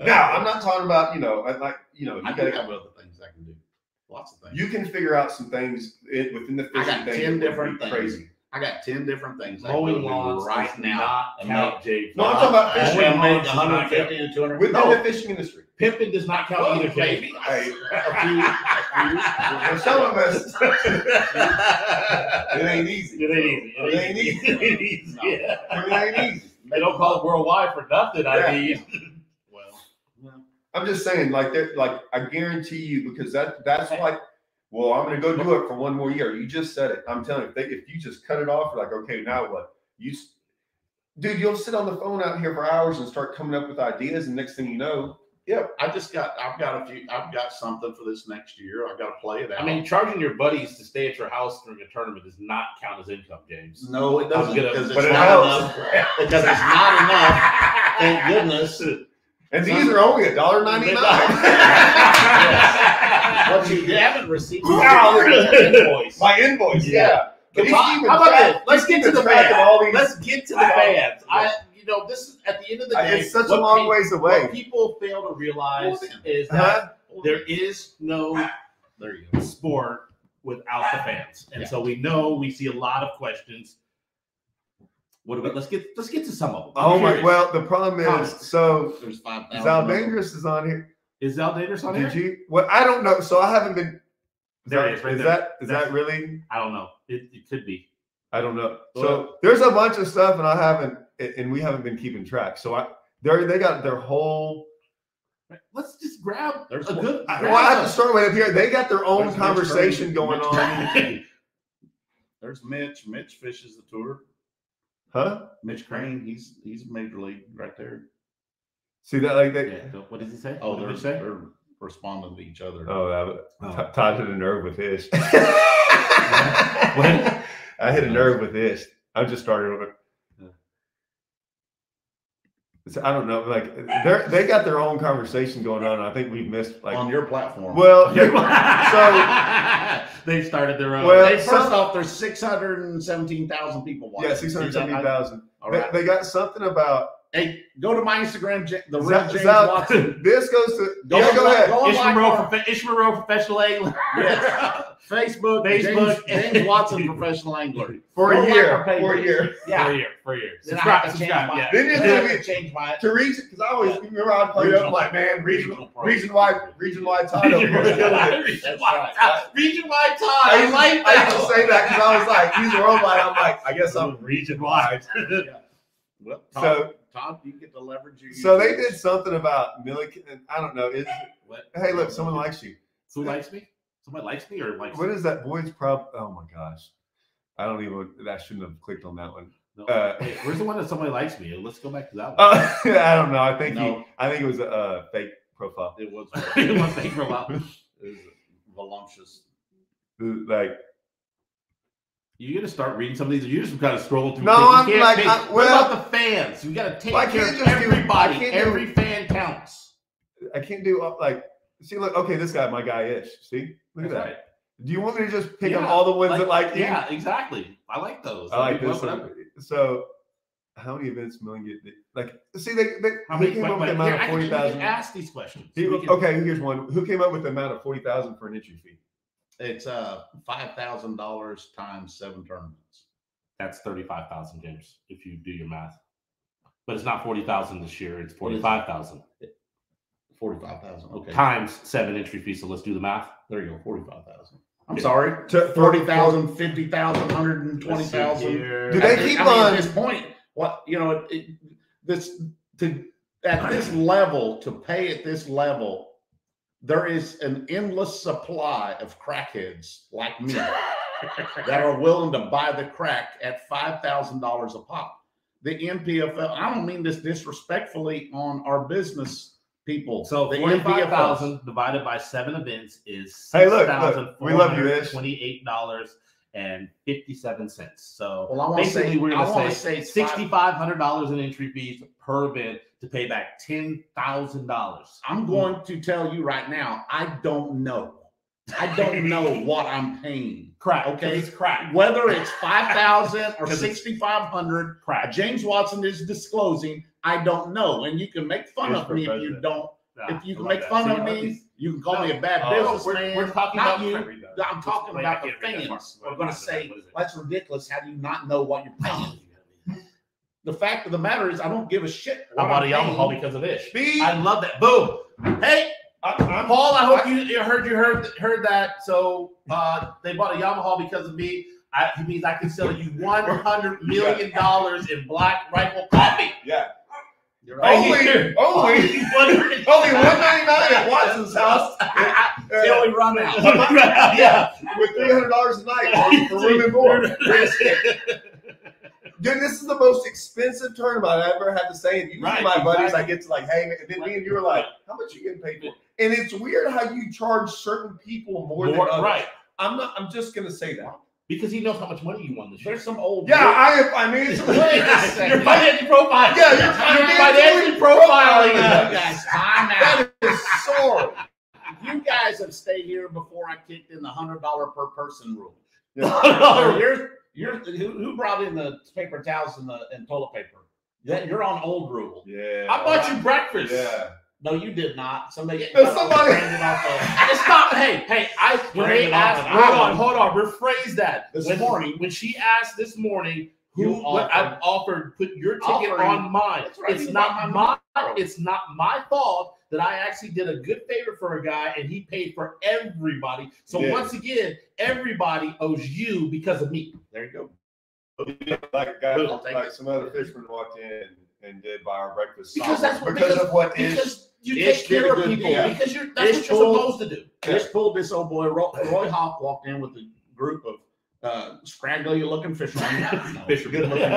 Now, I'm not talking about you know, I like you know, you I gotta, have other things I can do. Lots of things. you can figure out some things in, within the I got thing. 10 that would be different things. Crazy. I got ten different things Mowing lawns right now. not count, No, I'm talking about fishing. will make lawns does not 150 to 200. Within No, the fishing industry. Pimping does not count well, either, James. maybe. Hey, a few, a For some of us, <laughs> it ain't easy. It ain't easy. It ain't easy. <laughs> It ain't easy. It ain't easy. They don't call it worldwide for nothing. Yeah. I mean, Well, I'm just saying, like that, like I guarantee you, because that that's like, well, I'm gonna go do it for one more year. You just said it. I'm telling you, if, they, if you just cut it off, like, okay, now what? You, dude, you'll sit on the phone out here for hours and start coming up with ideas, and next thing you know, yeah, I just got, I've got a few, I've got something for this next year. I've got to play it out. I mean, charging your buddies to stay at your house during a tournament does not count as income, James. no, it doesn't gonna- because it's but not helps. enough. Because it's not enough. Thank goodness. <laughs> and these are only a dollar ninety nine. What <laughs> you haven't received is Wow. invoice. My invoice, yeah. But he's How about track- this? Let's get to the track of fans. all these- Let's get to the fans. I, you know, this is at the end of the day. It's such a long pe- ways What away. people fail to realize Well, is that Huh? there is no There you go. sport without the fans, and Yeah. so we know we see a lot of questions. What do we? Let's get let's get to some of them. I'm Oh my! curious. Well, the problem is, Comments. so There's five thousand. Zal Dangerous is on here. is Zal Dangerous on Did here? you? Well, I don't know. So I haven't been. There that- it is, right is there. that is That's- that really? I don't know. It, it could be. I don't know. Well- So there's a bunch of stuff, and I haven't, and we haven't been keeping track. So I, they they got their whole. Let's just grab There's a one. good. I, grab well, I have to start with up here. They got their own There's conversation Crane. going Mitch on, There's Mitch. Mitch fishes the tour. Huh? Mitch Crane. He's he's major league right there. See that like that? Yeah, what does he say? Oh, they're did say? they're responding to each other. Oh, Oh. that, Todd hit a nerve with this. <laughs> <laughs> <laughs> I hit a nerve with this. I just started with. I don't know, like they're they got their own conversation going on. I think we've missed like on your platform. well, so <laughs> they started their own. Well, first some- off, there's six hundred and seventeen thousand people watching. yeah, six hundred seventy thousand. All They, they got something about Hey, go to my Instagram, the real James Zal- Watson. <laughs> this goes to Go yeah. Go like- ahead. go Ishmael, our- prof- Ishmael professional angler. <laughs> Yes. Facebook, <laughs> Facebook. James, James Watson, professional angler. For Go a year, for a year. yeah, For a year. For a year. Then I Subscribe. have to change subscribe. my- Yeah. Then it's gonna be to change my. to reason because I always remember I played up like man regional Regional pro. region wide region wide title. Region That's wide right. Region wide tie. I I used, like I used to say that because I was like, he's a robot. I'm like, I guess I'm region wide. Well, So- You get the leverage. You So they did something about million. I don't know. Is What? hey, look, someone likes you. Who likes me? Somebody likes me or likes What me? is that boy's prob? Oh my gosh, I don't even. I shouldn't have clicked on that one. No. Uh, Hey, where's the one that somebody likes me? Let's go back to that one. <laughs> Uh, I don't know. I think No. he. I think it was a uh, fake profile. It was. <laughs> It was fake a. It was voluptuous. Like You got to start reading some of these. Or you just kind of scrolling through. No, I'm like, I- what about the fans? We got to take Well, care of do- everybody. do- Every fan counts. I can't do uh, like. See, look. Okay, this guy, my guy, ish. See, look at that. right. Do you want me to just pick on Yeah, all the ones that like you? Yeah, exactly. I like those. I like this. one. So, how many events million get? Like, see, they, they How many? came up with the amount here, of forty thousand. can- forty we can thousand. Ask these questions. He, We can- okay, here's one. Who came up with the amount of forty thousand for an entry fee? It's uh five thousand dollars times seven tournaments. That's thirty-five thousand, James. If you do your math. but it's not forty thousand this year. It's What is it? forty-five thousand Forty-five thousand. Okay, times seven entry fees. So let's do the math. there you go. Forty-five thousand. I'm Yeah. sorry. To- Forty thousand, fifty thousand, hundred and twenty Let's see thousand. Do they At thi- keep I mean, on- at this point? What you know, it, it, this to at this level to pay at this level, there is an endless supply of crackheads like me <laughs> that are willing to buy the crack at five thousand dollars a pop. The NPFL. I don't mean this disrespectfully on our business people. So the forty-five thousand divided by seven events is Hey, look, look, we love you, hundred Ish. twenty-eight dollars and fifty-seven cents. So Well, I want basically, say we're gonna say, say it's five- sixty-five hundred dollars in entry fees per event to pay back ten thousand dollars. I'm going to tell you right now, I don't know. I don't <laughs> know what I'm paying. Crack. Okay. Okay, it's crack. Whether it's five thousand or <laughs> 'Cause it's- sixty five hundred, Crack. James Watson is disclosing. I don't know, and you can make fun Yes, of me if you don't. Yeah, If you can love make that. fun See, of me, these- you can call No, me a bad we're, businessman. we're talking not about you. You. I'm talking Wait, about the can't read that part. fans. What We're going to say What is that's ridiculous. How do you not know what you're paying? The fact of the matter is, I don't give a shit. I what bought a I'm Yamaha paying. because of Ish. Be- I love that. Boom. Hey, I, Paul, I hope you, you heard you heard heard that. So uh, they bought a Yamaha because of me. I, he means I can sell you <laughs> one hundred million dollars in Black Rifle coffee. yeah. Right. Only, <laughs> only, only <laughs> one ninety nine at Watson's house Till we <laughs> run out. yeah. with three hundred dollars a night for, for room and board. Dude, this is the most expensive tournament I've ever had to say. And usually Right, my buddies, exactly. I get to like hang, and then me and you were like, "How much you getting paid for?" And it's weird how you charge certain people more, More- than others. right. I'm not. I'm just gonna say that. Because he knows how much money you won this year. There's some old. Yeah, I. I mean, it's <laughs> Wait a weird. You're financial profiling. Yeah, you're You're financially financially profiling You us. guys, that is sore. You guys have stayed here before I kicked in the hundred dollar per person rule. So you're you're who, who brought in the paper towels and the and toilet paper? That you're on old rule. Yeah. I bought you breakfast. Yeah. No, you did not. Somebody. No, somebody- off the- It's not. Hey, hey. I when they asked. Hold on, hold on. Rephrase that. This when, morning. when she asked this morning, who You what I offered, put your ticket Offering. on mine. Right, It's not my. my It's not my fault that I actually did a good favor for a guy and he paid for everybody. So Yeah. once again, everybody owes you because of me. There you go. Like, guys, I'll like it. some other fishermen walked in and did buy our breakfast Because that's what- because because- of what is. Because you Ish take care of people. deal. Because you're that's Ish what you're pulled- supposed to do. Just pulled this old boy. Roy, Roy Hawk walked in with a group of uh, scraggly looking fishermen. No, <laughs> <laughs> Fisher. good looking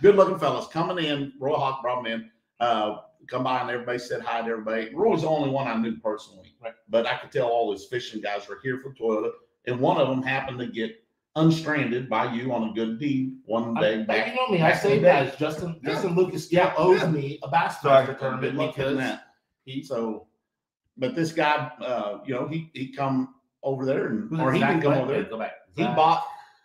good looking fellas coming in. Roy Hawk brought them in. Uh, come by and everybody said hi to everybody. Roy's the only one I knew personally, Right. but I could tell all his fishing guys were here for toilet, and one of them happened to get unstranded by you on a good deed one day I, back. you know me. I back in say that as Justin Yeah. Justin Lucas Yeah. owes Yeah. me a bass Sorry. master Good tournament in because that. He So, but this guy, uh, you know, he he come over there and or he Zach? didn't come over there. Go back. He Zach. bought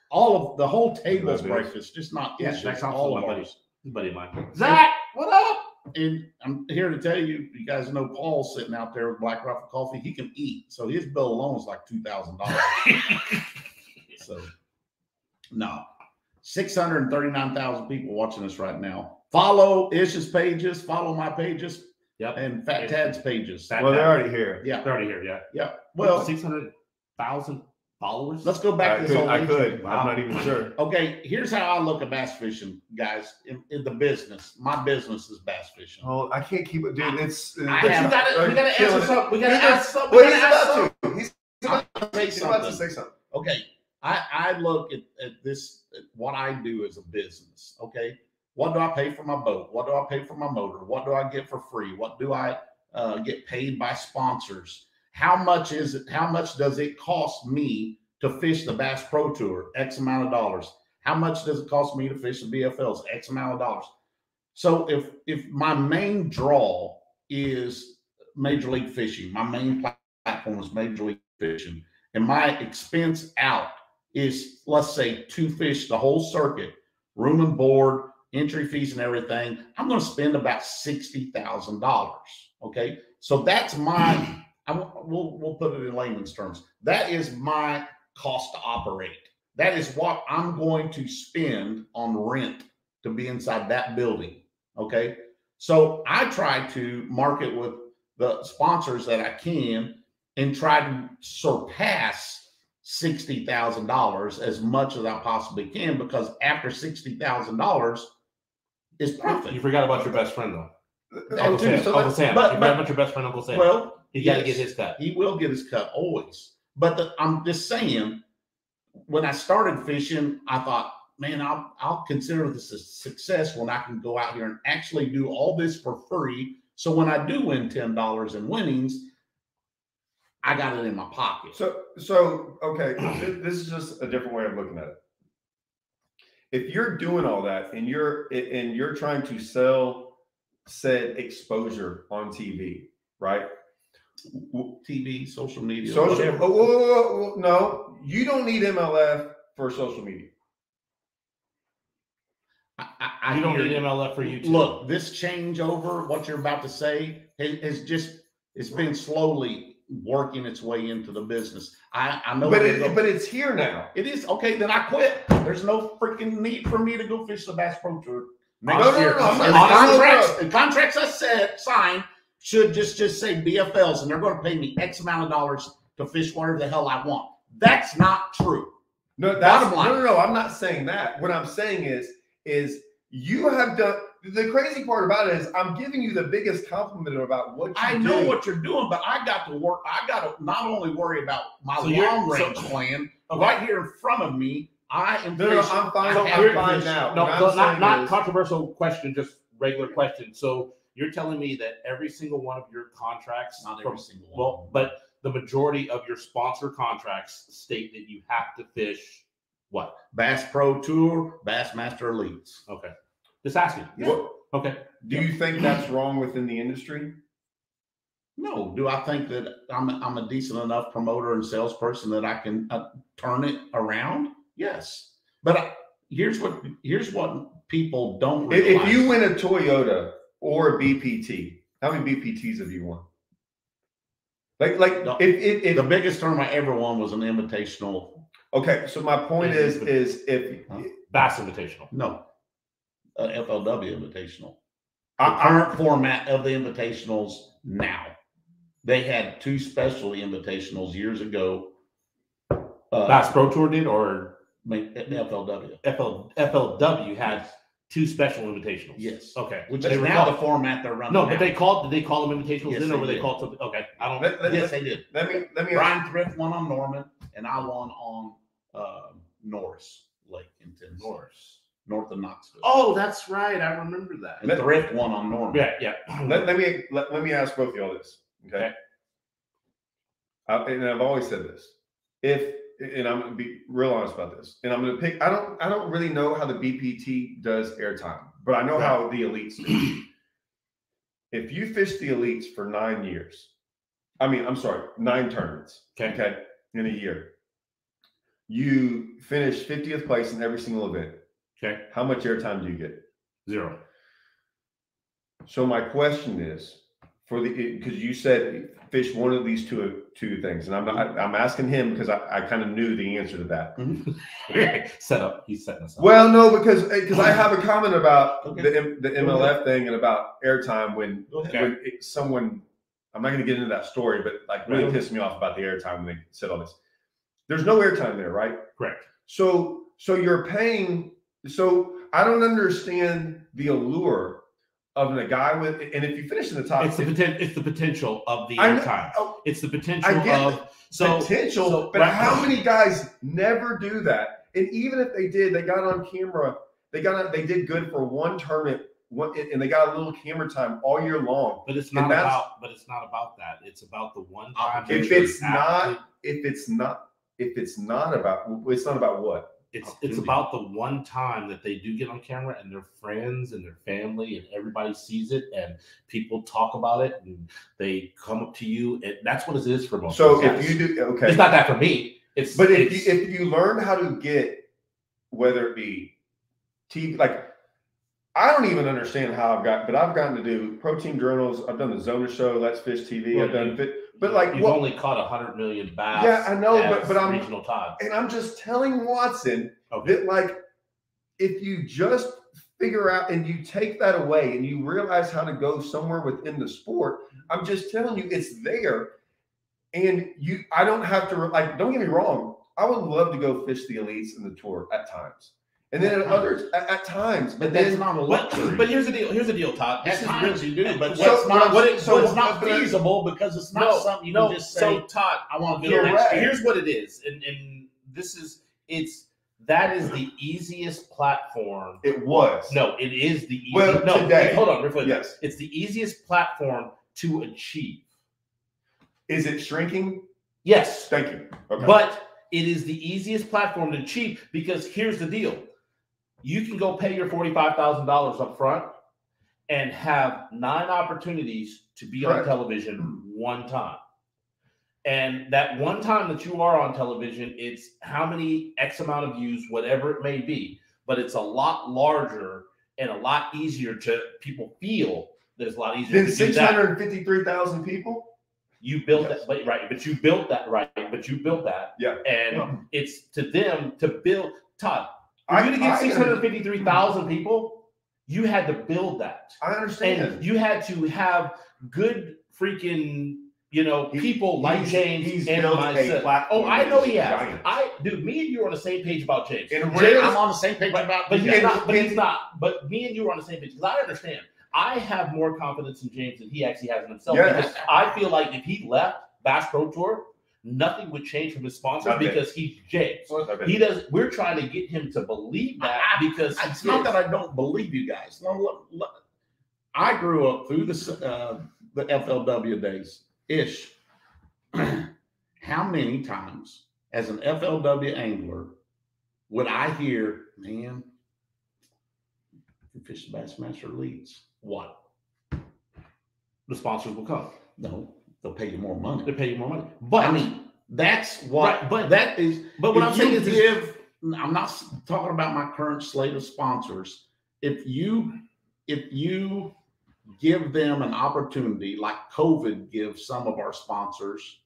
all of the whole table's breakfast, just not Yeah, his, just all my of buddy. ours. His buddy of mine. Zach, what up? And I'm here to tell you, you guys know Paul sitting out there with Black Rifle Coffee. He can eat, so his bill alone is like two thousand dollars. <laughs> so, no, six hundred and thirty nine thousand people watching us right now. Follow Ish's pages, follow my pages, Yep. and Fat Tad's pages. Fat well, they're already here. Yeah, They're already here. Yeah. yeah. Well, six hundred thousand followers. let's go back I to this could. whole I age could. thing. I'm not even sure. <laughs> Okay, here's how I look at bass fishing, guys. In, in the business, my business is bass fishing. Oh, I can't keep it, dude. It's. I But you have- gotta, we gotta Killing answer it. something. We gotta He's ask something. Well, We he's gotta ask about something. to. He's, I'll say he's about to something. say something. Okay, I I look at, at this at what I do as a business. Okay, what do I pay for my boat? What do I pay for my motor? What do I get for free? What do I uh, get paid by sponsors? How much is it? How much does it cost me to fish the Bass Pro Tour? X amount of dollars. How much does it cost me to fish the BFLs? X amount of dollars. So if if my main draw is Major League Fishing, my main platform is Major League Fishing, and my expense out is let's say two fish the whole circuit, room and board, entry fees and everything. I'm going to spend about sixty thousand dollars. Okay, so that's my. I, we'll we'll put it in layman's terms. That is my cost to operate. That is what I'm going to spend on rent to be inside that building. Okay. So I try to market with the sponsors that I can and try to surpass $60,000 as much as I possibly can because after $60,000 is profit. You forgot about your best friend though. And Uncle too, Sam. so Uncle Sam. but- you forgot but- about your best friend, Uncle Sam. Well, he got to yes. get his cut. He will get his cut always. But the, I'm just saying, when I started fishing, I thought, man, I'll I'll consider this a success when I can go out here and actually do all this for free. So when I do win ten dollars in winnings, I got it in my pocket. So, so okay, this is just a different way of looking at it. If you're doing all that and you're and you're trying to sell said exposure on TV, right? TV, social media, Social, whatever. oh, whoa, whoa, whoa, whoa, no, you don't need MLF for social media. I, I, I you don't need you. MLF for YouTube. Look, this changeover, what you're about to say, has, has just it's been slowly working its way into the business. I, I know But go- but it's here now. It is okay. Then I quit. There's no freaking need for me to go fish the Bass Pro Tour next No, no, year. no, no, and the contracts, the contracts I said signed should just just say BFLs, and they're going to pay me X amount of dollars to fish whatever the hell I want. That's not true. No, that's, Bottom line. no, no, no. I'm not saying that. What I'm saying is, is you have done. The crazy part about it is, I'm giving you the biggest compliment about what you I know do. what you're doing, but I got to work. I got to not only worry about my So long range so- plan Okay. right here in front of me. I am. No, no, fishing- I'm fine. So I'm fine now. No, What no, not not is- controversial question, just regular question. So you're telling me that every single one of your contracts, Not from- every single one. well, but the majority of your sponsor contracts state that you have to fish what? Bass Pro Tour, Bassmaster Elites. Okay, just asking. What- Okay, do you think that's wrong within the industry? No, do I think that I'm I'm a decent enough promoter and salesperson that I can uh, turn it around? Yes, but I, here's what here's what people don't If, realize. if you win a Toyota or a BPT, how many BPTs have you won? Like, like No. if, if, if the biggest term I ever won was an invitational. okay. So my point is, is if Huh? Bass Invitational. No, a FLW invitational. The I, I, current format of the invitationals now. They had two special invitationals years ago. Uh, Bass Pro Tour did, or ma- FLW. FL, FLW had two special invitationals. Yes. Okay. Which But is they were now called- the format they're running. No, now. but they called. Did they call them invitationals Yes, then, or they were they called something? Okay, I don't. let, let, Yes, they did. let me let me Bryan Thrift won on Norman, and I won on uh, Norris Lake in Tennessee, Norris. North of Knoxville. Oh, that's right. I remember that. and Thrift won on Norman. Yeah, yeah. <clears throat> let, let me let, let me ask both of y'all this. Okay. Okay. Uh, and I've always said this. If and I'm gonna be real honest about this, and I'm gonna pick. I don't. I don't really know how the BPT does airtime, but I know how the elites do. if you fish the elites for nine years, I mean, I'm sorry, nine tournaments. Okay. Okay, in a year, you finish 50th place in every single event. Okay. How much airtime do you get? Zero. So my question is, for the because you said fish one of these two two things, and I'm not, mm-hmm. I'm asking him because I, I kind of knew the answer to that. Mm-hmm. <laughs> Set up. He's setting us up. Well, no, because eh, because I have a comment about Okay. the the MLF thing and about airtime when ahead. when it, someone I'm not going to get into that story, but like really pissed me off about the airtime when they said all this. There's no airtime there, right? Correct. So so you're paying. So I don't understand the allure of the guy with, and if you finish in the top, It's the potential. It's the potential of the know- airtime. oh, It's the potential of so potential, so- but right. how many guys never do that? And even if they did, they got on camera. They got on, they did good for one tournament, one, and they got a little camera time all year long. But it's not about. But it's not about that. It's about the one time. If it's not, if it's not, if it's not about, it's not about what. It's oh, it's about the one time that they do get on camera and their friends and their family and everybody sees it and people talk about it and they come up to you and that's what it is for most. So if guys. you do, okay, it's not that for me. It's but if it's, you if you learn how to get, whether it be TV, like I don't even understand how I've got, but I've gotten to do protein journals. I've done the Zona show, Let's Fish TV. I've done fit, but like you've what? only caught a hundred million bass. Yeah, I know, but- but I'm- regional and I'm just telling Watson Okay. that like if you just figure out and you take that away and you realize how to go somewhere within the sport, I'm just telling you, it's there. And you, I don't have to like. Don't get me wrong. I would love to go fish the elites in the tour at times, and then at others at, at times. But But that's then not a But, luxury. but here's the deal. Here's the deal, Todd. At This is times really- you do, but So- that's not, what it- so what it's not feasible because it's not No, something you no. can just say, So Todd, I want to do it next year. here's what it is, and and this is it's that is the easiest platform. it was. No, it is the easiest. Well, no, today. hold on, real quick. Yes. It's the easiest platform to achieve. Is it shrinking? Yes, Thank you. Okay. but it is the easiest platform to achieve because here's the deal: you can go pay your forty-five thousand dollars up front and have nine opportunities to be on television one time. And that one time that you are on television, it's how many X amount of views, whatever it may be, but it's a lot larger and a lot easier to people feel that it's a lot easier then to do six that. hundred fifty-three thousand people. You built Yes. that, but right, but you built that right, but you built that. Yeah. And Yeah. it's to them to build Todd. You to get six hundred fifty-three thousand people, you had to build that. I understand. And you had to have good freaking, you know, He- people like James and myself. Oh, I know he has. giant. I dude, me and you are on the same page about James. And James- I'm on the same page but, about but he's not. But and- he's not. But me and you are on the same page because I understand. I have more confidence in James than he actually has in himself. Yes. Because I feel like if he left Bass Pro Tour, nothing would change from his sponsors Nothing. because he's James. Okay. He does. We're trying to get him to believe that <laughs> because It's not that I don't believe you guys. No, look, look, I grew up through the uh, the FLW days ish. <clears throat> How many times, as an FLW angler, would I hear, "Man, you fish the Bassmaster Elites"? what the sponsors will come. No, they'll pay you more money. They pay you more money. But I mean, that's what. Right, but- that is. but what I'm saying is give, I'm not talking about my current slate of sponsors. If you, if you give them an opportunity, like COVID gives some of our sponsors,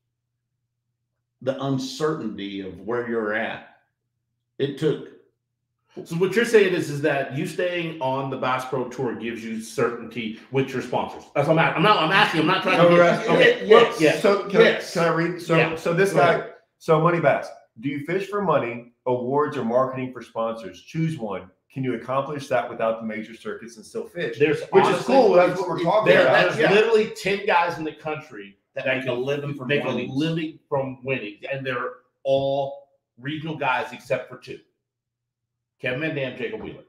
the uncertainty of where you're at. It took, So what you're saying is, is that you staying on the Bass Pro Tour gives you certainty with your sponsors. That's what I'm asking. I'm not. I'm asking. I'm not trying to. Get, okay. yes. Yeah. So can, Yes. I, can I read? So Yeah. so this guy. So money bass. Do you fish for money, awards, or marketing for sponsors? Choose one. Can you accomplish that without the major circuits and still fish? There's Which is cool. That's what we're talking There, about. there's Yeah. literally ten guys in the country that that make a living from make a living from winning, and they're all regional guys except for two: Kevin VanDam, Jacob Wheeler.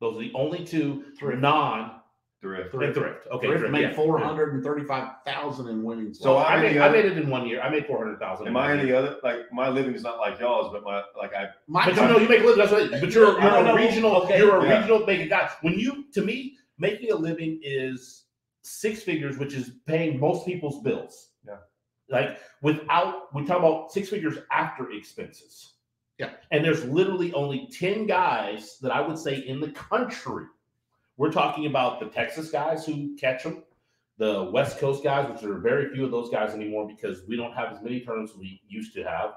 Those are the only two Thrift. non Thrift. thrift. thrift. Okay, Thrift made yeah. four hundred and thirty-five thousand in winnings. So I made, the I made it in one year. I made four hundred thousand. Am I any other like my living is not like y'all's, but my like I my, But you know, you make a living. That's right. But you're, you're a regional. okay, you're a yeah. regional making guy. When you, to me, making a living is six figures, which is paying most people's bills. Yeah. Like without, we talk about six figures after expenses. Yeah. And there's literally only ten guys that I would say in the country. We're talking about the Texas guys who catch them, the West Coast guys, which are very few of those guys anymore because we don't have as many tournaments we used to have.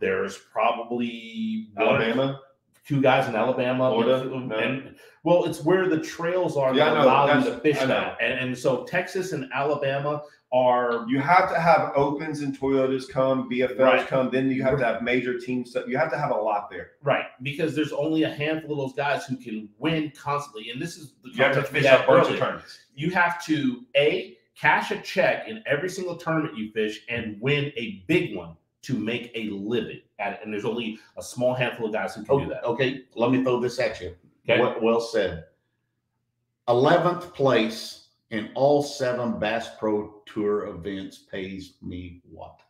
There's probably Alabama. two guys in Alabama. Florida? and, and- well, it's where the trails are Yeah, that allow you to fish that. And, and so Texas and Alabama are You have to have opens and Toyotas come, BFLs Right. come. Then you have to have major teams. You have to have a lot there. right because there's only a handful of those guys who can win constantly. And this is the You have to fish had a bunch of tournaments. You have to a cash a check in every single tournament you fish and win a big one to make a living at it. And there's only a small handful of guys who can Oh, do that. okay, let me throw this at you. Okay. Well, well said. Eleventh place in all seven Bass Pro Tour events pays me what?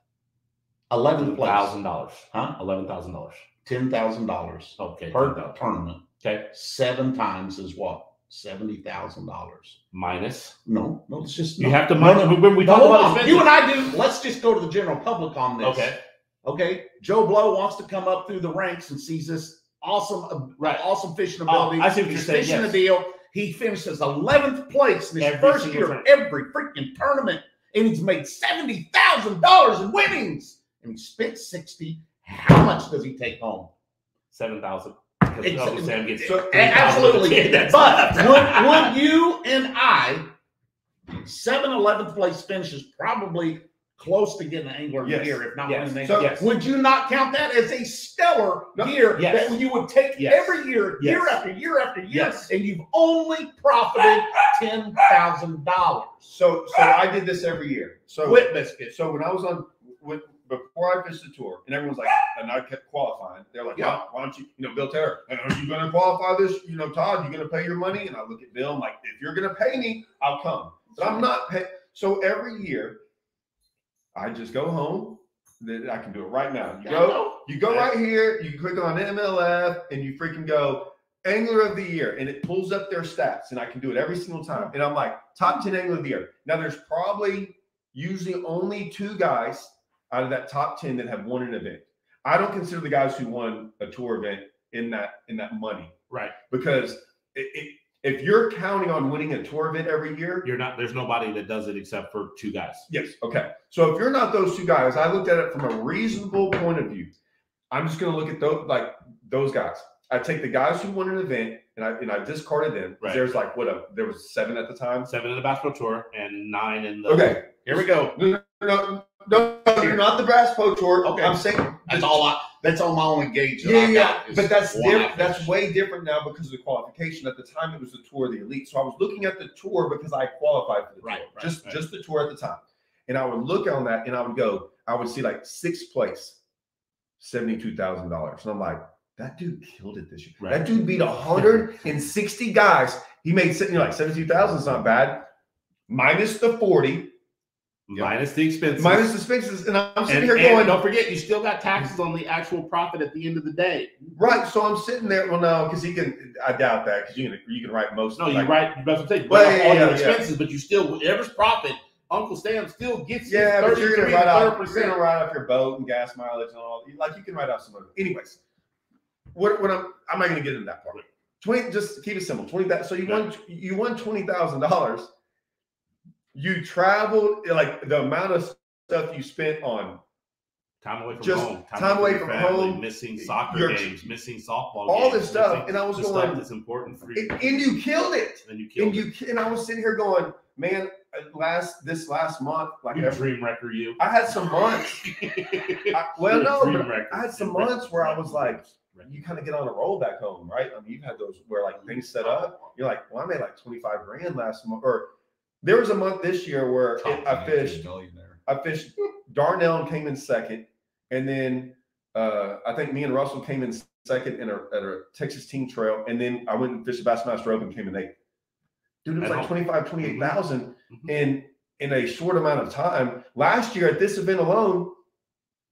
Eleven thousand dollars. huh? Eleven thousand dollars. Ten thousand dollars Okay. per 10,000. tournament. Okay. Seven times is what? Seventy thousand dollars. Minus. No, no, it's just You no. have to No, no, when we talk about expenses. You and I do. Let's just go to the general public on this. Okay. Okay. Joe Blow wants to come up through the ranks and sees this awesome, uh, Right. awesome fishing Oh, ability. I see what He's you're saying, Fishing yes. the deal. He finishes 11th place in his Every first year, of every freaking tournament, and he's made seventy thousand dollars in winnings, and he spent sixty. How much does he take home? Seven thousand. Because Sam gets so- three thousand of the Absolutely. <laughs> But would, would you and I, 7 11th place finishes probably close to getting an angler Yes. year, if not Yes. winning So- Yes. Would you not count that as a stellar No. year Yes. that you would take every year, year after year after year, Yes. and you've only profited ten thousand dollars? So so I did this every year. So Whip biscuits. so when I was on before I finished the tour, and everyone's like, and I kept qualifying. They're like, Yeah. why, why don't you, you know, Bill Taylor, are you going to qualify this? You know, Todd, you going to pay your money? And I look at Bill, I'm like, if you're going to pay me, I'll come. But I'm not pay. So every year, I just go home. That I can do it right now. You go, you go right here. You click on MLF, and you freaking go angler of the year, and it pulls up their stats, and I can do it every single time. And I'm like, top ten angler of the year. Now there's probably usually only two guys out of that top 10 that have won an event. I don't consider the guys who won a tour event in that in that money Right. because it, it, if you're counting on winning a tour event every year, You're not. There's nobody that does it except for two guys. yes, okay. So if you're not those two guys, I looked at it from a reasonable point of view. I'm just going to look at those like those guys. I take the guys who won an event and I and I discarded them. Right. There's like what a there was seven at the time. Seven in the basketball tour and nine in the. Okay, Here we go. no, no, no, no, you're not the pro tour. Okay. I'm saying That's all I. That's on my own gauge. Yeah, yeah, but that's diff- that's way different now because of the qualification. At the time, it was the tour of the elite, so I was looking at the tour because I qualified for the Right, tour, right, just right. just the tour at the time. And I would look on that, and I would go, I would see like sixth place, seventy two thousand dollars, and I'm like, that dude killed it this year. Right. That dude beat hundred and sixty guys. He made you know like seventy two thousand is not bad, minus the forty, minus the expenses. minus the expenses, and I'm sitting and, here and going, don't forget, you still got taxes on the actual profit at the end of the day. Right, so I'm sitting there. Well, no, because he can. I doubt that because you can you can write most. No, you like, write. That's what I'm saying. You Well, write off yeah, all yeah, your yeah. expenses, but you still whatever's profit. Uncle Sam still gets Yeah, but you're gonna write off. You're gonna write off your boat and gas mileage and all. Like you can write off some of it. Anyways, what what I'm I'm not gonna get into that part. Twenty, just keep it simple. Twenty thousand. So you won you won twenty thousand dollars. You traveled like the amount of stuff you spent on Time away from Just home. time away your from family, home, Missing soccer your- games, missing softball all games, this stuff, missing and I was going- stuff that's important for you. and, and you killed it. and you killed And you and I was sitting here going, man. uh, Last this last month, like it. You every, dream wrecker, you. I had some months. <laughs> I, well, no, but wrecker. I had some Dream months where I was like, you kind of get on a roll back home, right? I mean, you've had those where like things set up. You're like, well, I made like 25 grand last month. Or there was a month this year where it, I fished, millionaire. I fished Darnell came in second. And then uh, I think me and Russell came in second in a, at a Texas team trail. And then I went and fished the Bassmaster Open came in eighth. Dude, it was At like home. 25, 28,000 Mhm. in in a short amount of time. Last year at this event alone,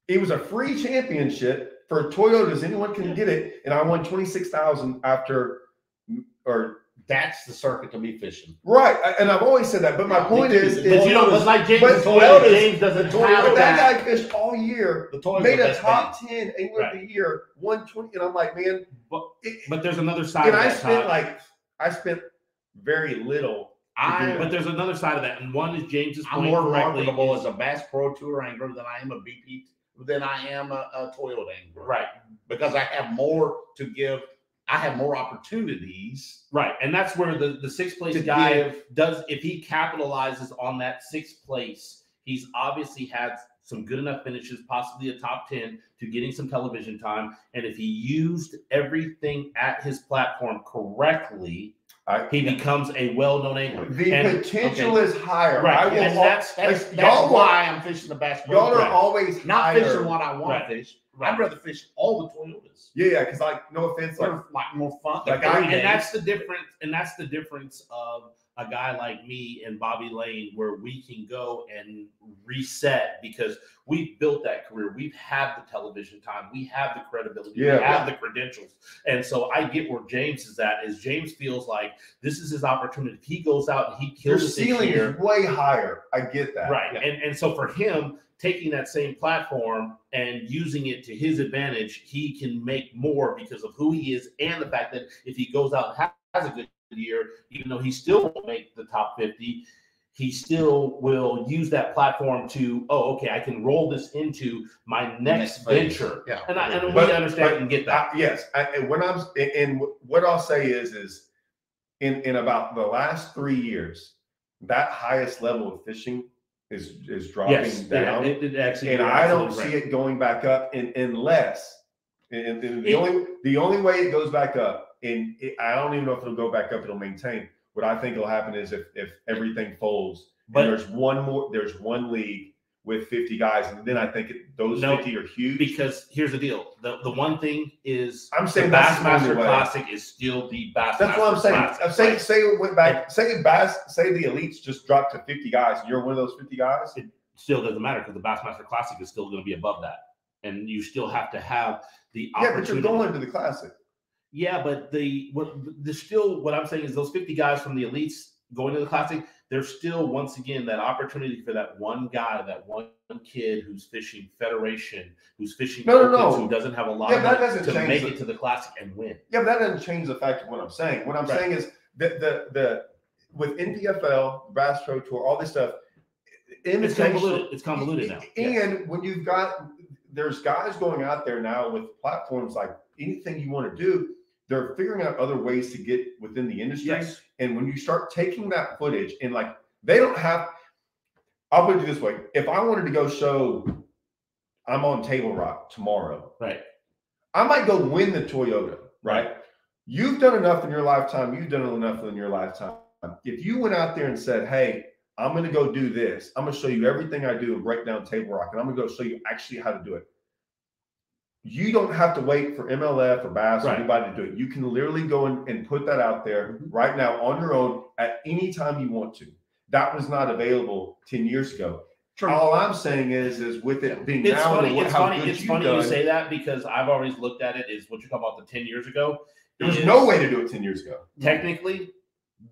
it was a free championship for Toyotas. Anyone can get it, and I won twenty six thousand after, or That's the circuit to be fishing. right. And I've always said that, but my point is, But But is you know, it's like James. but Toyota, Toyotas- James doesn't the have but that. that guy fished all year, The made are a top thing. ten angler of the year, one twenty, and I'm like, man, But- it, But there's another side and of I spent Todd. like, I spent very little. I, but there's another side of that, and one is James's I'm more correctly. marketable as a Bass Pro Tour angler than I am a BP than I am a, a Toyota angler. right, Because I have more to give. I have more opportunities right, and that's where the the sixth place guy give. does if he capitalizes on that sixth place, he's obviously had some good enough finishes, possibly a top 10 to getting some television time. And if he used everything at his platform correctly, I, he becomes a well-known angler. the And- potential okay. is higher. Right, I will and al- that's- That's, that's y'all why I'm fishing the Bass Y'all Tour. are always Not higher. fishing what I want Right. to fish. Right. I'd rather fish all the Toyotas. Yeah, yeah, because like no offense, like They're like more fun. Like, Like I- and that's the difference and that's the difference of a guy like me and bobby lane where we can go and reset because we've built that career we've had the television time we have the credibility Yeah. we have the credentials and so i get where james is at is james feels like this is his opportunity if he goes out and he kills it this ceiling year is way higher. I get that. Right. Yeah. And and so for him, taking that same platform and using it to his advantage, he can make more because of who he is and the fact that if he goes out and has a good year, even though he still won't make the top 50, he still will use that platform to, oh, okay, I can roll this into my next phase. venture. Yeah. And I and But- we understand but and get that. I, yes, I, and what I'm and- and what I'll say is is in in about the last three years, that highest level of fishing is is dropping yes, yeah, down, it, it actually. and I don't absolutely see right. it going back up in, unless and, and the It- only the only way it goes back up, and it, I don't even know if it'll go back up. It'll maintain. What I think will happen is if if everything folds, But- and there's one more, there's one league with 50 guys, and then I think it, those No, 50 are huge. Because here's the deal: the the one thing is I'm saying the Bassmaster. Classic is still the Bassmaster. That's what I'm saying. Classic, I'm saying, say it went back. Say Bass. Say the elites just dropped to 50 guys, and you're one of those 50 guys. It still doesn't matter because the Bassmaster Classic is still going to be above that, and you still have to have the Yeah, but you're going to the classic. Yeah, but the what there's still what I'm saying is those 50 guys from the elites going to the classic, there's still once again that opportunity for that one guy, that one kid who's fishing Federation, who's fishing No, no, no. who doesn't have a lot Yeah, of that doesn't to change make the- it to the classic and win. Yeah, but that doesn't change the fact of what I'm saying. What I'm Right. saying is that the the with NPFL, Bass Pro Tour, all this stuff, It's convoluted. It's convoluted now. And when you've got there's guys going out there now with platforms like anything you want to do, they're figuring out other ways to get within the industry. Yes. And when you start taking that footage and like they don't have, I'll put it this way: if I wanted to go show, I'm on Table Rock tomorrow, Right. I might go win the Toyota. Right? You've done enough in your lifetime. You've done enough in your lifetime. If you went out there and said, "Hey," I'm going to go do this. I'm going to show you everything I do and break down Table Rock, and I'm going to go show you actually how to do it. You don't have to wait for MLF or Bass or anybody to do it. You can literally go in and put that out there mm-hmm. right now on your own at any time you want to. That was not available 10 years ago. All I'm saying is, is with it being It's now funny. It's how funny. good It's funny you say that because I've always looked at it is what you talk about the 10 years ago. there was no way to do it 10 years ago. technically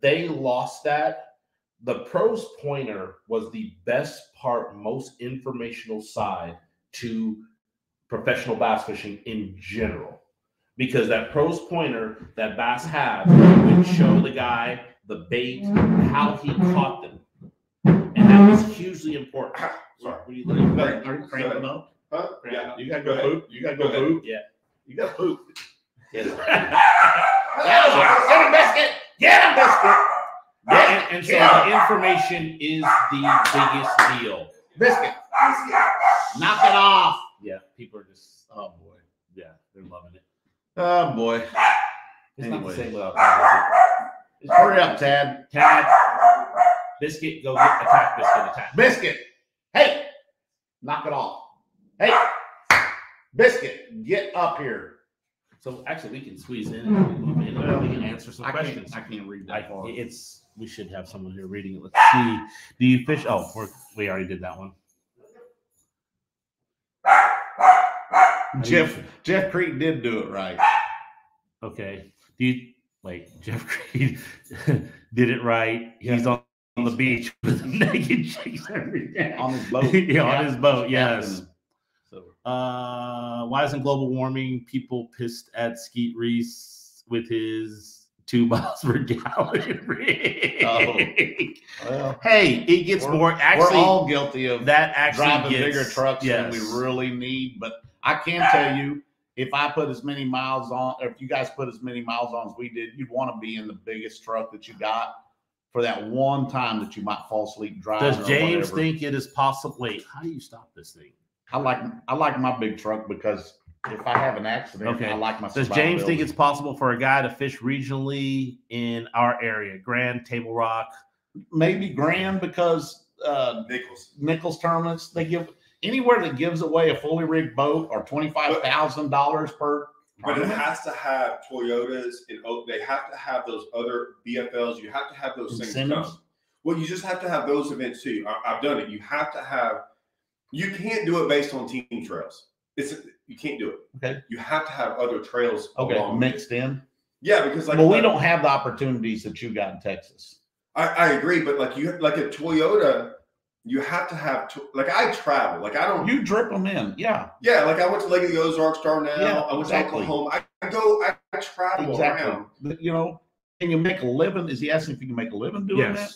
they lost that the pros pointer was the best part most informational side to professional bass fishing in general because that pros pointer that bass had would show the guy the bait how he caught them and that was hugely important <coughs> sorry what are you looking Are at? you cramping up? Huh? Cramping Yeah. up? You gotta Go go ahead. poop. You gotta Go go ahead. poop. Yeah. You gotta poop. Yes. <laughs> Get him, biscuit. Get him, biscuit. and, and so the information is the biggest deal Biscuit. Knock it off. People are just Oh boy. yeah, they're loving it. Oh boy. It's Anyway. not the same without? It's- Hurry up, Tad. Tad, biscuit, go get attack, biscuit, attack. Biscuit. Hey. Knock it off. Hey. Biscuit. Get up here. So actually, we can squeeze in and we can answer some I questions. can't. I can't read I, that far. it's we should have someone here reading it. Let's see. Do you fish? Oh, we're, we already did that one. Jeff Jeff Kriet did do it right. Okay. Do you wait? Jeff <laughs> Kriet did it right. He's on, on the beach <laughs> with naked chicks every day On his boat. <laughs> yeah, on his boat. Yes. So Uh, why isn't global warming people pissed at Skeet Reese with his two miles per gallon rig? Oh. well, Hey, it gets more. Actually, we're all guilty of that actually driving gets, bigger trucks yes. than we really need. But I can tell you, if I put as many miles on, or if you guys put as many miles on as we did, you'd want to be in the biggest truck that you got for that one time that you might fall asleep driving. Does James whatever. think it is possible? Wait, how do you stop this thing? I like I like my big truck because if I have an accident, Okay. I like my. Does James think it's possible for a guy to fish regionally in our area, Grand Table Rock? maybe grand because uh, Nichols. Nichols tournaments they give anywhere that gives away a fully rigged boat or twenty five thousand dollars per. But it has to have Toyotas and oh, they have to have those other BFLs. You have to have those things? Well, you just have to have those events too. I, I've done it. You have to have. You can't do it based on team trails. It's you can't do it. Okay. You have to have other trails. Okay, mixed in. Yeah, because like well, we don't have the opportunities that you got in Texas. I, I agree, but like you like a Toyota, you have to have to, like I travel. Like I don't. You drip them in, yeah, yeah, like I went to Lake of the Ozarks, Dardanelle. Yeah, I went exactly. to Oklahoma. I, I go. I, I travel exactly. around. You know, can you make a living? Is he asking if you can make a living doing that?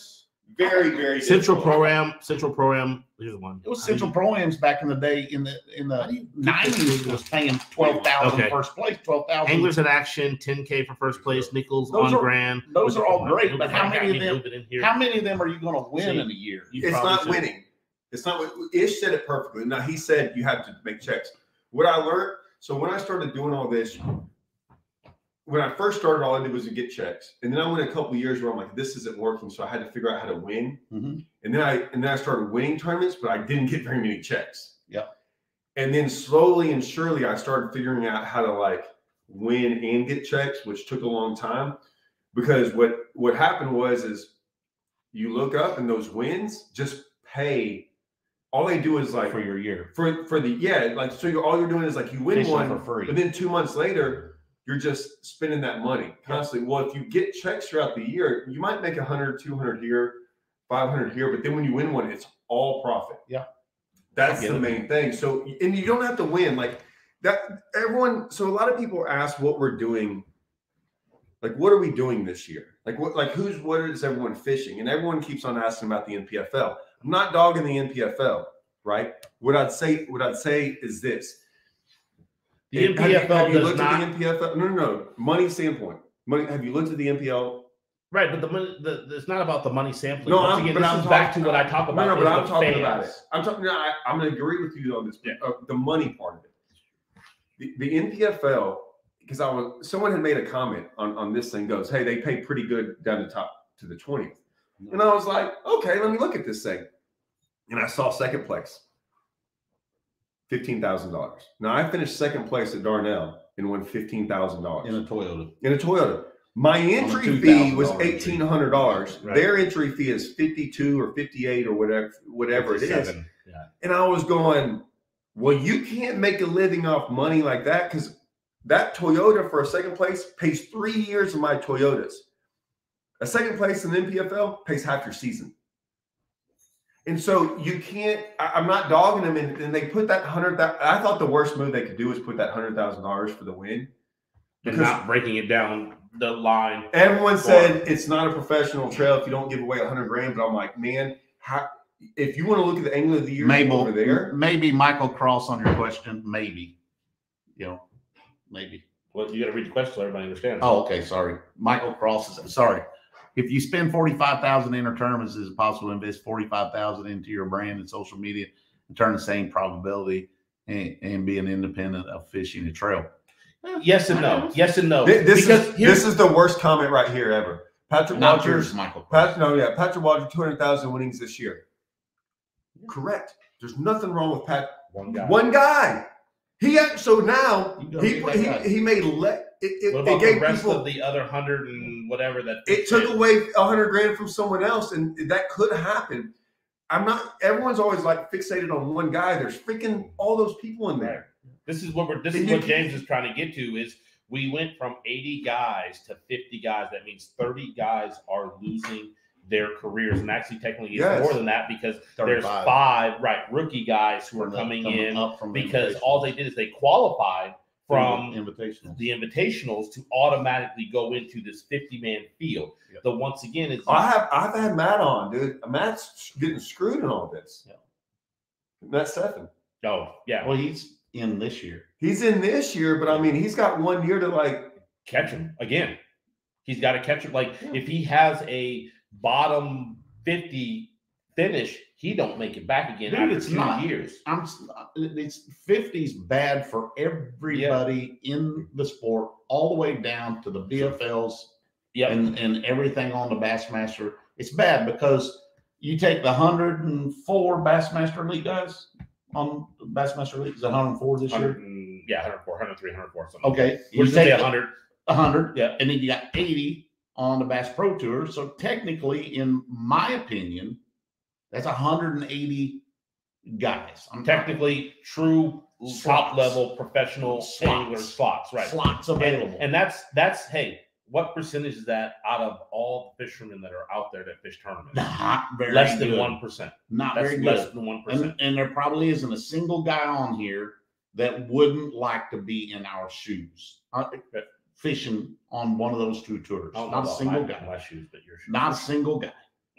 You very, very Central difficult. Pro-Am, Central Pro-Am, here's one. It was Central Pro-Ams back in the day, in the, in the nineties was paying twelve thousand Okay. first place, twelve thousand. Anglers in Action, 10K for first place, Nichols Those on are- Grand. those are all great, but how many of them- move it in here. How many of them are you gonna win See, in a year? You it's not should- winning. It's not. Ish said it perfectly. Now he said you have to make checks. What I learned. So when I started doing all this, when I first started, all I did was to get checks, and then I went a couple of years where I'm like, this isn't working. So I had to figure out how to win. Mhm. And then I and then I started winning tournaments, but I didn't get very many checks. Yep. And then slowly and surely, I started figuring out how to like win and get checks, which took a long time. Because what what happened was is you look up and those wins just pay. All they do is like For your year. for for the yeah, like so you're all you're doing is like you win one, for free. but then two months later you're just spending that money constantly. Well, if you get checks throughout the year, you might make 100, 200 here, 500 here, but then when you win one, it's all profit. Yeah. That's the it. main thing. So, and you don't have to win like that. Everyone, so a lot of people ask what we're doing. Like, what are we doing this year? Like, what, like, who's, what is everyone fishing? And everyone keeps on asking about the NPFL. I'm not dogging the NPFL, right? What I'd say, what I'd say is this: The have you- have you does looked not. at the NPFL? No, no, no. Money standpoint. Money. Have you looked at the NPL? Right, but the money, the, it's not about the money sampling. No, Once I'm- again, but this I'm is back to talking- what I talk about. No, no, but I'm talking about it. I'm talking. No, I, I'm going to agree with you on this. Yeah. Uh, the money part of it. The, the NPFL, because I was someone had made a comment on on this thing. Goes, hey, they pay pretty good down the top to the twentieth, and I was like, okay, let me look at this thing, and I saw second place, fifteen thousand dollars. Now I finished second place at Dardanelle and won fifteen thousand dollars In a Toyota. in a Toyota. My entry fee was eighteen hundred dollars. Right. Their entry fee is fifty two or fifty eight or whatever whatever it is. Yeah. And I was going, well, you can't make a living off money like that because that Toyota for a second place pays three years of my Toyotas. A second place in the NPFL pays half your season. And so you can't, I, am not dogging them. And, and they put that hundred thousand. I thought the worst move they could do was put that hundred thousand dollars for the win. And Because- not breaking it down the line. Everyone said it's not a professional trail if you don't give away a hundred grand. But I'm like, man, how, if you want to look at the angle of the year Mabel, over there, maybe Michael Cross on your question, maybe. You know, maybe. Well, you got to read the question so everybody understands. Oh, okay, sorry. Michael Cross is, sorry. If you spend forty-five thousand in tournaments, is it possible to invest forty-five thousand into your brand and social media and turn the same probability and, and be an independent of fishing a trail? Eh, yes and no. Yes and no. Thi- this because is this is the worst comment right here ever. Patrick Not yours, Rogers, Michael. Pat, no, yeah, Patrick Rogers, two hundred thousand winnings this year. Correct. There's nothing wrong with Pat. one guy. One guy. He so now he get that guy. he, he made let it, it, What it about gave the rest people of the other hundred and whatever that it took away a hundred grand from someone else, and that could happen. I'm not. Everyone's always like fixated on one guy. There's freaking all those people in there. This is what we're. This And is you what James is trying to get to. Is we went from 80 guys to 50 guys. That means 30 guys are losing their careers, and actually technically it's Yes. more than that because there's five right rookie guys who are coming coming in up from because all they did is they qualified from invitational. the invitationals to automatically go into this 50 man field. Yep. The once again is I have I've had Matt on, dude. Matt's getting screwed in all this. Yeah. Matt Stefan. oh yeah, Well, he's in this year. He's in this year, but I mean, he's got one year to like. catch him again. He's got to catch him. Like if he has a bottom 50 finish, he don't make it back again Dude, after it's two not. years. I'm uh, it's 50's bad for everybody in the sport, all the way down to the BFLs Yep. and, and everything on the Bassmaster. It's bad because you take the 104 Bassmaster Elite guys on Bassmaster Elite, is it 104 this 100 year? yeah, 104, 103, 104, something. Okay. We're You say take 100. 100, Yeah. and then you got 80 on the Bass Pro Tour. So technically, in my opinion, that's 180 guys. I'm Technically, true Slots. top level professional Slots. slots, right? slots available. and that's that's hey, what percentage is that out of all the fishermen that are out there that fish tournaments? not very less than one percent. Not That's very less good. than one percent. And, and there probably isn't a single guy on here that wouldn't like to be in our shoes, uh, fishing on one of those two tours. Know a single my, guy. my shoes, but your shoes. Not a single guy.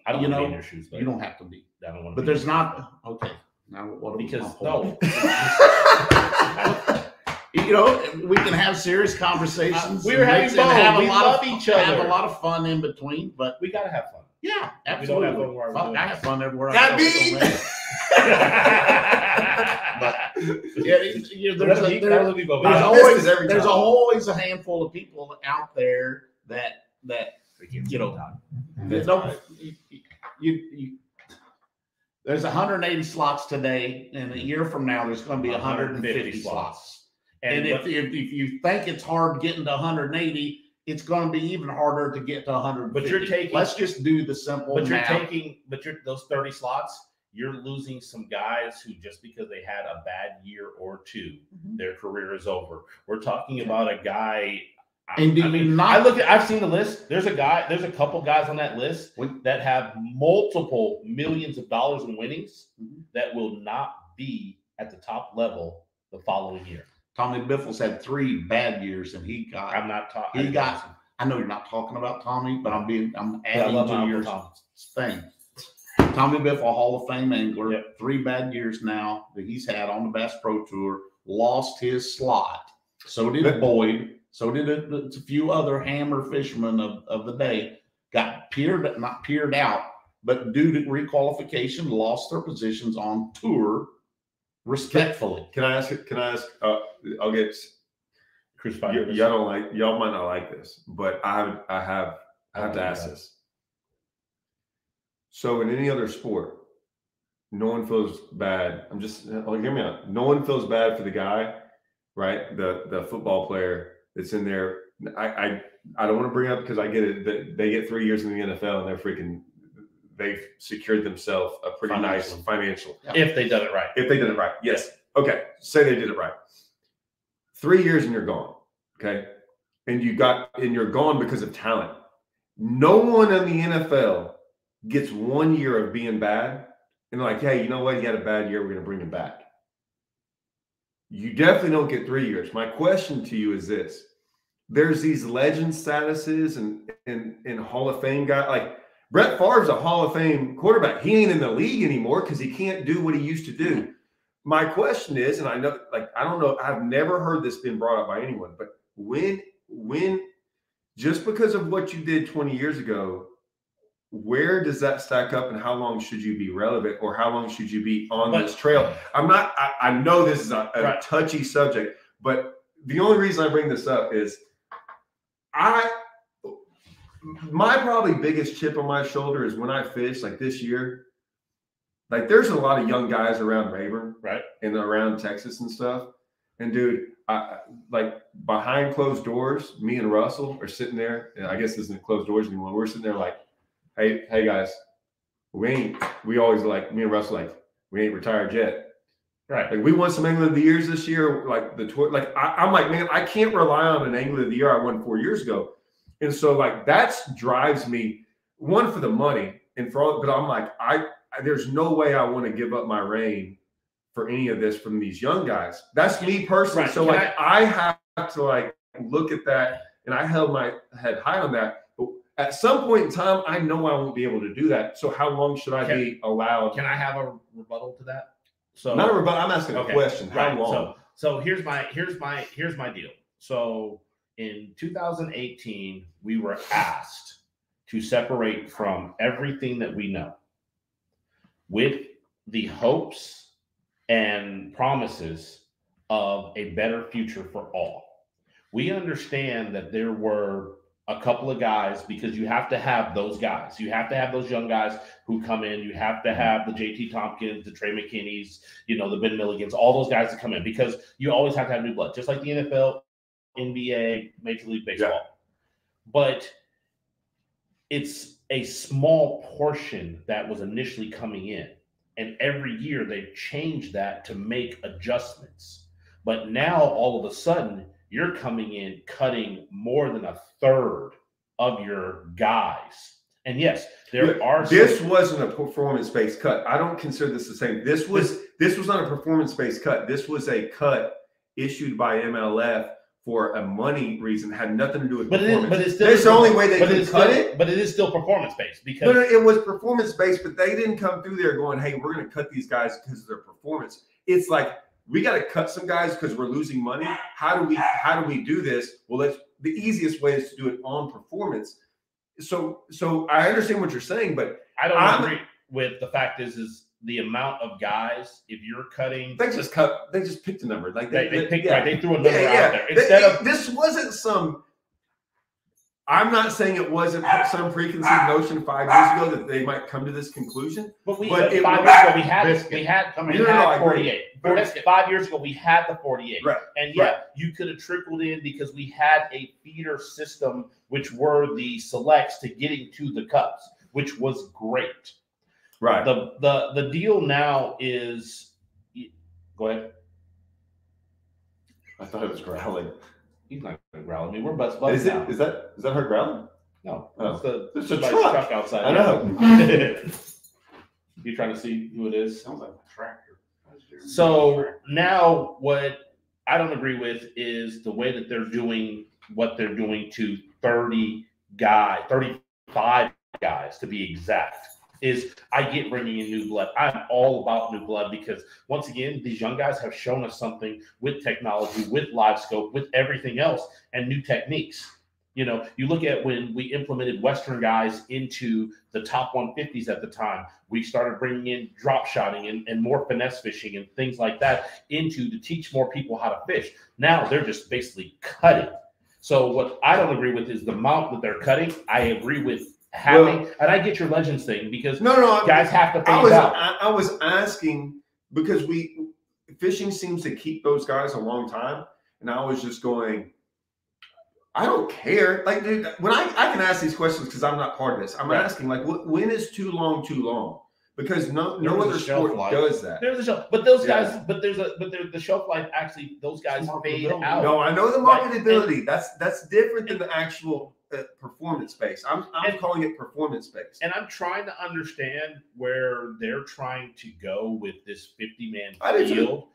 I don't You know, in your shoes, but You don't have to be. I don't want to. But there's not okay. Now what? because no, <laughs> you know, we can have serious conversations. Uh, we were having fun. Have a We lot love of, each other. Have a lot of fun in between, but we gotta have fun. yeah, We don't have fun where we're Fuck, doing I have fun everywhere Got I me. But yeah, you know, there's, a, there- That'll be both. there's always missed it every there's always a handful of people out there that that you know that don't you, you, you there's 180 slots today, and a year from now there's going to be 150 150 slots. And, And, if, if, if you think it's hard getting to 180, it's going to be even harder to get to 100. But you're taking- Let's just do the simple but you're math. taking, but you're those thirty slots. You're losing some guys who just because they had a bad year or 2 Mhm. their career is over. We're talking about a guy. I- And do I you mean, not- I look at. I've seen the list. There's a guy. There's a couple guys on that list that have multiple millions of dollars in winnings Mhm. that will not be at the top level the following year. Tommy Biffles had three bad years, and he got. I'm not talking. He got- I know you're not talking about Tommy, but I'm being I'm adding to your thing. Tommy Biffle, Hall of Fame angler, Yep. three bad years now that he's had on the Bass Pro Tour, lost his slot. So did But- Boyd. So did a, a few other hammer fishermen of, of the day. Got peered, not peered out, but due to requalification, lost their positions on tour respectfully. Can I ask? Can I ask? Uh, I'll get. Chris. y- y'all don't like. Y'all might not like this, but I have. I have. I have to ask this. So in any other sport, no one feels bad. I'm just. Oh, hear me out. No one feels bad for the guy, right? The the football player that's in there. I I, I don't want to bring up because I get it. That they get three years in the NFL and they're freaking. They've secured themselves a pretty nice financial if they done it right. if they did it right. Yes. Okay. Say they did it right. Three years and you're gone. Okay. And you got and you're gone because of talent. No one in the NFL gets one year of being bad and they're like, hey, you know what? He had a bad year. We're gonna bring him back. You definitely don't get three years. My question to you is this: There's these legend statuses and and and Hall of Fame guy like Brett Favre's a Hall of Fame quarterback. He ain't in the league anymore because he can't do what he used to do. My question is, and I know, like, I don't know, I've never heard this been brought up by anyone, but when, when, just because of what you did 20 years ago, where does that stack up and how long should you be relevant or how long should you be on But- this trail? I'm not, I, I know this is a, a Right. touchy subject, but the only reason I bring this up is I, my probably biggest chip on my shoulder is when I fish like this year. Like there's a lot of young guys around Rayburn, Right. and around Texas and stuff. And dude, I like behind closed doors, me and Russell are sitting there. And I guess this isn't closed doors anymore. We're sitting there like, hey, hey guys, we ain't. We always like me and Russ, like we ain't retired yet. Right. Like we won some Angler of the Years this year. Like the tour, like I, I'm like, man, I can't rely on an Angler of the Year I won four years ago. And so like that's drives me one for the money and for all, but I'm like, I, I there's no way I want to give up my reign for any of this from these young guys. That's me personally. Right. So Can like I have to like look at that and I held my head high on that. But at some point in time, I know I won't be able to do that. So how long should I Can- be allowed? Can I have a rebuttal to that? So Not a rebuttal. I'm asking Okay, a question. How right. long? So so here's my here's my here's my deal. So in 2018, we were asked to separate from everything that we know with the hopes and promises of a better future for all. We understand that there were a couple of guys because you have to have those guys. You have to have those young guys who come in. You have to have the JT Tompkins, the Trey McKinneys, you know, the Ben Millikens, all those guys that come in because you always have to have new blood, just like the NFL, NBA, Major League Baseball. But it's a small portion that was initially coming in. And every year they've changed that to make adjustments. But now all of a sudden, you're coming in cutting more than a third of your guys. And yes, there Yeah, are This some- wasn't a performance based cut. I don't consider this the same. This was this was not a performance based cut. This was a cut issued by MLF for a money reason had nothing to do with But it is, performance. but it's still That's the only way they could cut still, it. But it is still performance based because it was performance based, but they didn't come through there going, "Hey, we're going to cut these guys because of their performance." It's like we got to cut some guys because we're losing money. How do we how do we do this? Well, let's the easiest way is to do it on performance. So so I understand what you're saying, but I don't I'm- agree with the fact is is the amount of guys. If you're cutting, they just cut. They just picked a number. Like they, they picked yeah. right. They threw a number Yeah, yeah. out there They- instead of this wasn't some. I'm not saying it wasn't some preconceived notion five years ago that they might come to this conclusion. But we But it five was- years ago we had Biscuit. we had Come we here. No, no, had agree. 48. But- Biscuit. Five years ago we had the 48. Right. And yeah, Right. you could have trickled in because we had a feeder system, which were the selects to getting to the cups, which was great. Right. The the the deal now is go ahead. I thought it was growling. He's not gonna growl at me. We're best buds Is it? now. Is that? Is that her growling? no, Oh. it's the It's a somebody's truck. outside. I know. <laughs> you trying to see who it is? Sounds like a tractor. So now, what I don't agree with is the way that they're doing what they're doing to 30 guys, 35 guys to be exact. Is I get bringing in new blood. I'm all about new blood because once again, these young guys have shown us something with technology, with live scope, with everything else, and new techniques. You know, you look at when we implemented Western guys into the top 150s at the time, we started bringing in drop shotting and, and more finesse fishing and things like that into to teach more people how to fish. Now they're just basically cutting. So what I don't agree with is the amount that they're cutting. I agree with having, and I get your legends thing because No, no, no. guys have to I was out. I, I was asking because we fishing seems to keep those guys a long time, and I was just going. I don't care. Like, dude, when I, I can ask these questions because I'm not part of this. I'm Right. asking, like, wh- when is too long too long? Because no no There is a other sport life. does that. There's a shelf, but those Yeah. guys, but there's a, but there's the shelf life. Actually, those guys fade out. No, I know the Right. marketability. That's that's different than the actual uh, performance space. I'm I'm And- calling it performance space. And I'm trying to understand where they're trying to go with this 50 man I do too. field,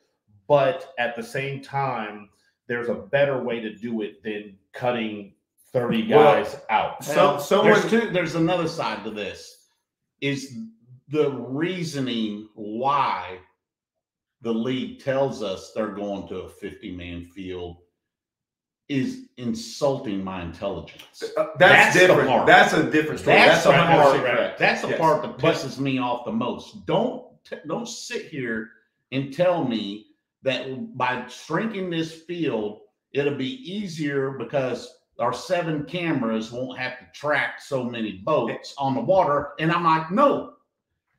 but at the same time, there's a better way to do it than cutting 30 Well, guys out. So Well, someone there's two. There's another side to this. Is the reasoning why the league tells us they're going to a 50 man field is insulting my intelligence. Uh, that's, That's different. That's a different story. That's, That's, the a right, part. right. That's the Yes. part that pisses me off the most. Don't don't sit here and tell me that by shrinking this field, it'll be easier because our seven cameras won't have to track so many boats on the water. And I'm like, no.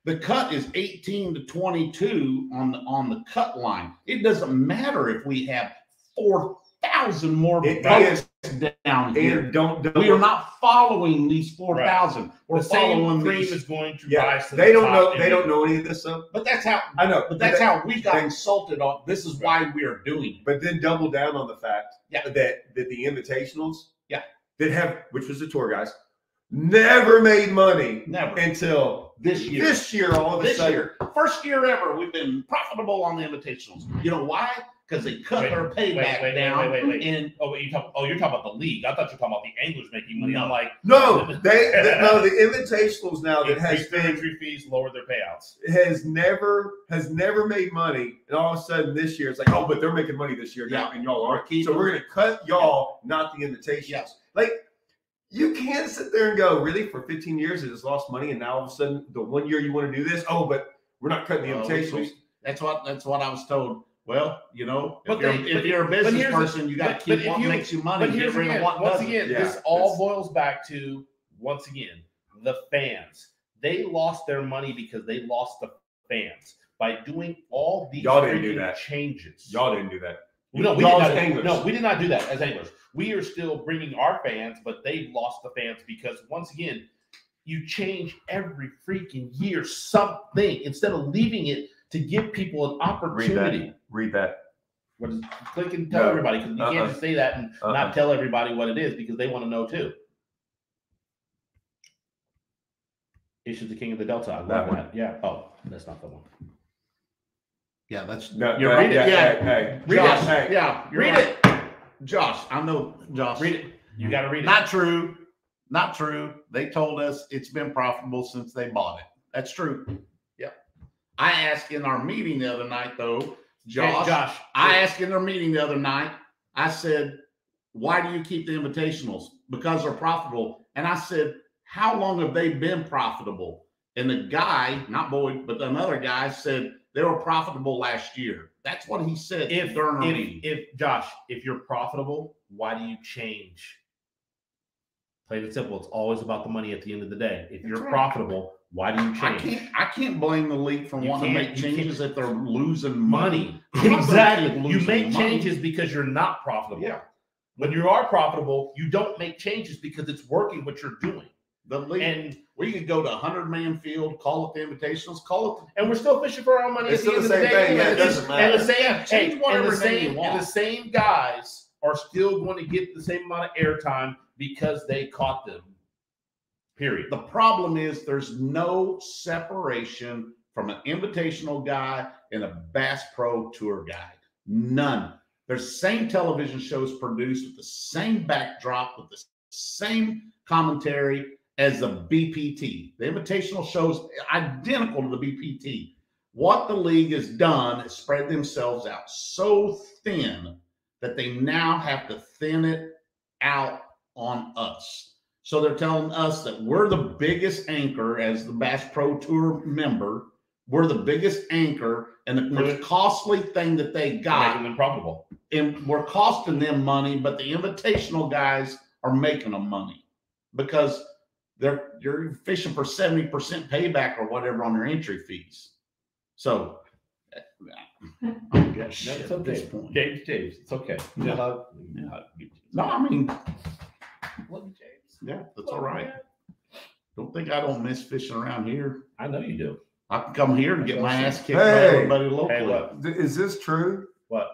The cut is 18 to 22 on the on the cut line. It doesn't matter if we have 4,000 more It- boats down here. And don't, don't We are not following these four thousand. We're the same following cream these. is going to Yeah, rise to they the don't top know. They don't know any of this stuff. But that's how. I know, But that's they- how we got they- insulted on. This is why we are doing. it. But then double down on the fact Yeah. that that the invitationals, Yeah. that have which was the tour guys, never made money Never until this year. this year. All of a this sudden, year, first year ever, we've been profitable on the invitationals. You know why? Because they cut Wait, their wait, payback wait, wait, down. wait, wait, wait. And Oh, wait, you talk, oh, you're talking about the league. I thought you were talking about the anglers making money. I'm like, no, <laughs> they the, no the invitationals now that has increase been entry fees, lower their payouts. has never has never made money, and all of a sudden this year it's like, oh, but they're making money this year now, and y'all aren't. So we're gonna cut y'all, not the invitations. Yes. Like you can't sit there and go, really, for 15 years it has lost money, and now all of a sudden the one year you want to do this, oh, but we're not cutting the Oh, invitationals. that's what that's what I was told. Well, you know, if you're they- if but- you're a business the- person, you got to keep what you- makes you money. But here's again, what once again, Yeah, this all boils back to once again the fans. They lost their money because they lost the fans by doing all these Y'all didn't do that. changes. Y'all didn't do that. no, we y'all did not. No, we did not do that as anglers. We are still bringing our fans, but they lost the fans because once again, you change every freaking year something instead of leaving it to give people an opportunity. Read that. What is click and tell No. everybody because you Uh-uh. can't just say that and Uh-uh. not tell everybody what it is because they want to know too. Issues the king of the Delta. I love That that. one. Yeah. Oh, that's not the one. Yeah, that's No, You no, read it? yeah, Yeah. Hey, hey, read Josh, it. hey, Yeah, you're Read right. it. Josh, I know Josh. Read it. You got to read it. Not true. Not true. They told us it's been profitable since they bought it. That's true. Yep. I asked in our meeting the other night, though, Hey, Josh. Josh. I asked in their meeting the other night. I said, "Why do you keep the invitationals? Because they're profitable." And I said, "How long have they been profitable?" And the guy, not Boyd, but another guy, said they were profitable last year. That's what he said if if, if Josh, if you're profitable, why do you change? Plain and simple. It's always about the money at the end of the day. If you're right. profitable, why do you I change? can't. I can't blame the league for You wanting to make changes if they're losing money. Money. I'm not gonna Exactly. You make money. changes because you're not profitable. Yeah. When you are profitable, you don't make changes because it's working what you're doing. The league. And we could go to a hundred man field, call it the invitationals, call it. and we're still fishing for our money It's still the the same day. thing, yeah, it and, the- doesn't matter. and the same, Yeah, hey, and the same, and the same guys are still going to get the same amount of airtime because they caught them. Period. The problem is there's no separation from an invitational guy and a Bass Pro Tour guide. None. There's same television shows produced with the same backdrop, with the same commentary as the BPT. The invitational shows identical to the BPT. What the league has done is spread themselves out so thin that they now have to thin it out on us. So they're telling us that we're the biggest anchor as the Bass Pro Tour member. We're the biggest anchor, and the most costly thing that they got Making them profitable. and we're costing them money, but the invitational guys are making them money because they're you're fishing for 70% payback or whatever on their entry fees. So I'm getting shit That's at this okay. point. James, James, it's okay. You know how- you know how- No, I mean, Love James. yeah, that's all right. Don't think I don't miss fishing around here. I know you do. I can come here and get my ass kicked by Hey. everybody Hey, locally. look. Th- Is this true? What?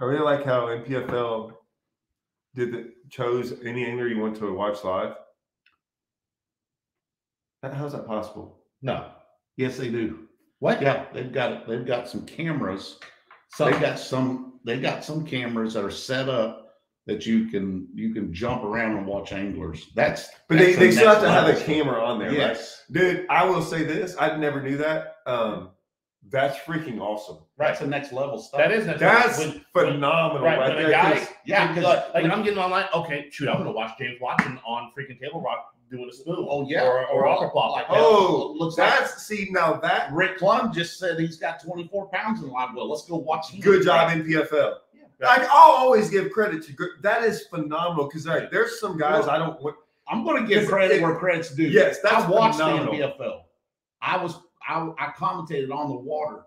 I really like how NPFL did the, chose any angler you want to watch live. How- How's that possible? No. yes, they do. What? Yeah, they've got they've got some cameras So they got some they've got some cameras that are set up that you can you can jump around and watch anglers. That's But that's they, they still have to have a camera on there, right? Yes, Dude, I will say this. I never knew that. Um, that's freaking awesome. that's the next level stuff. that is That's when- when- phenomenal right, right, when there. guy- 'cause- yeah. Like, Because like I'm getting online. Okay, shoot, I'm gonna watch James Watson on freaking Table Rock doing a spoon. oh yeah, or or aquaplop. like Oh, looks like that's see now that Rick Clunn just said he's got 24 pounds in live well. Let's go watch him. good job NPFL. Yeah. Like I'll always give credit to that is phenomenal because like, there's some guys I don't want. I'm going to give credit it- where credit's due. Yes, that's I watched phenomenal. the NPFL. I was I, I commentated on the water.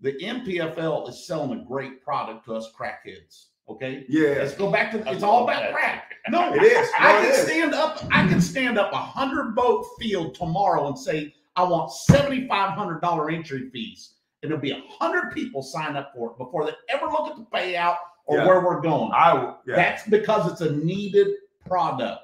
The NPFL is selling a great product to us crackheads. Okay, Yeah, let's go back to it's all about crack. <laughs> No, it is. I No, it can is. stand up. I can stand up a hundred boat field tomorrow and say I want seventy five hundred dollar entry fees, and there'll be a hundred people sign up for it before they ever look at the payout or Yeah. where we're going. I yeah. That's because it's a needed product.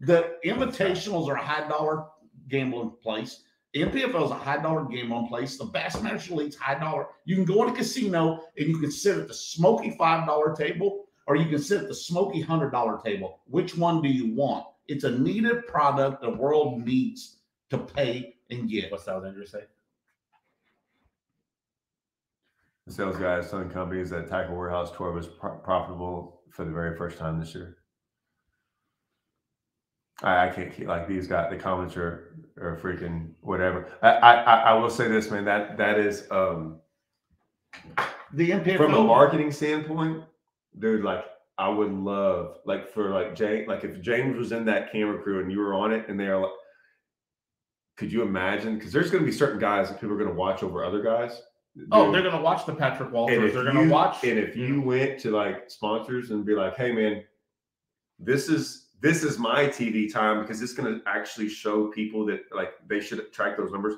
The invitationals are a high dollar gambling place. NPFL is a high dollar gambling place. The Bassmasters Elite's high dollar. You can go in a casino and you can sit at the smoky five dollar table, or you can sit at the smoky hundred dollar table. Which one do you want? It's a needed product the world needs to pay and get. What's that Andrew say? The sales guys telling companies that Tackle Warehouse Tour was pro- profitable for the very first time this year. I, I can't keep like these guys. The comments are are freaking whatever. I, I I- will say this, man. That that is um The NPFL from a marketing standpoint, dude. Like I would love like for like James. Like if James was in that camera crew and you were on it, and they are like, could you imagine? Because there's going to be certain guys that people are going to watch over other guys. Oh, they're gonna watch the Patrick Walters. They're gonna you- watch. And if you mm. went to like sponsors and be like, "Hey, man, this is this is my TV time because it's going to actually show people that like they should track those numbers."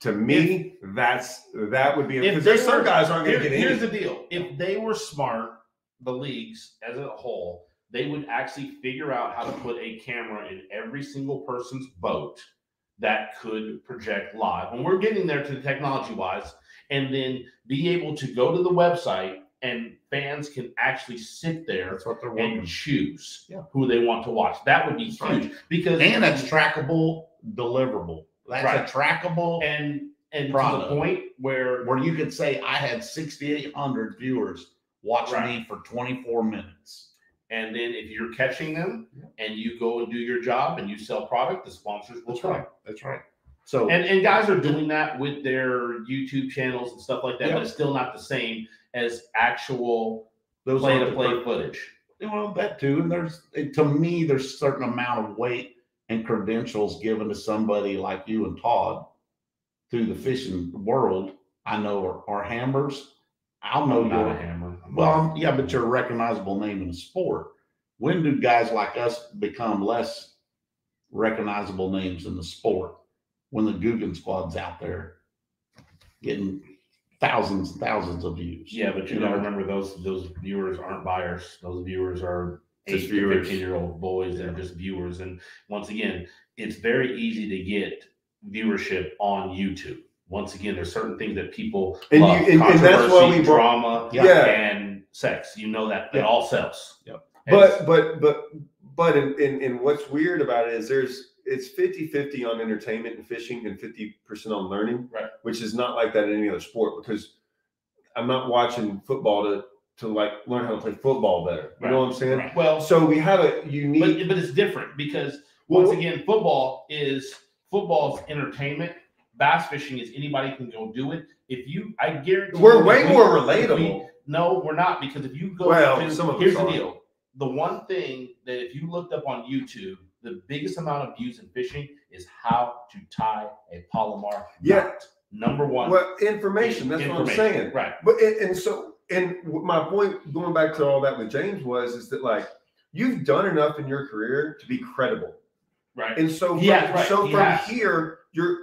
To me, that's that would be If because there's some guys aren't going Here- to get here's in. the deal: if they were smart, the leagues as a whole, they would actually figure out how to put a camera in every single person's boat that could project live. And we're getting there to the technology wise, and then be able to go to the website and fans can actually sit there That's and choose Yeah. who they want to watch. That would be That's huge right. because And that's trackable, deliverable. That's Right. a trackable and and Product. to the point where where you could say I had 6,800 viewers watch Right. me for 24 minutes. and then if you're catching them and you go and do your job and you sell product, the sponsors will come. That's right. So And and guys are doing that with their YouTube channels and stuff like that, Yeah. but it's still not the same as actual those play to play footage. Well, that too. And there's to me, there's a certain amount of weight and credentials given to somebody like you and Todd through the fishing world. I know are, are hammers. I'll know you're a hammer. well, yeah, but you're a recognizable name in the sport. When do guys like us become less recognizable names in the sport? When the Googan Squad's out there getting thousands and thousands of views. Yeah, but you You gotta know? remember those those viewers aren't buyers. Those viewers are Just eight viewers. to fifteen year old boys that are just viewers. And once again, it's very easy to get viewership on YouTube. Once again, there's certain things that people And you- love. and- and that's why we Controversy, drama, Yeah. and sex. You know that it all sells. Yep. And But but but but in, in, in what's weird about it is there's it's 50-50 on entertainment and fishing and 50% on learning. Right. Which is not like that in any other sport because I'm not watching football to to like learn how to play football better. You know what I'm saying? Right. Well, So we have a unique but but it's different because Well, once again, football is football's entertainment. Bass fishing is anybody can go do it. If you, I guarantee, we're way we- more if we- relatable. no, we're not because if you go, Well, to, some of here's the deal: the one thing that if you looked up on YouTube, the biggest amount of views in fishing is how to tie a Palomar Yeah. knot. Number one, What information? That's what I'm saying. Right. But and, and so and my point going back to all that with James was is that like you've done enough in your career to be credible. Right. And so, from, has, right, so he from has. here, you're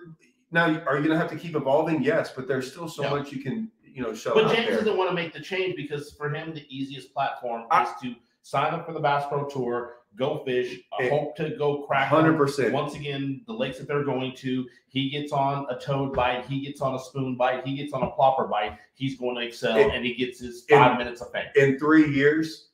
now. Are you going to have to keep evolving? Yes, but there's still so Yeah. much you can, you know, show But James there. doesn't want to make the change because for him, the easiest platform I- is to sign up for the Bass Pro Tour, go fish, uh, It- hope to go crack. Hundred percent. Once again, the lakes that they're going to, he gets on a toad bite, he gets on a spoon bite, he gets on a plopper bite. He's going to excel, It- and he gets his it- five minutes of fame. In three years,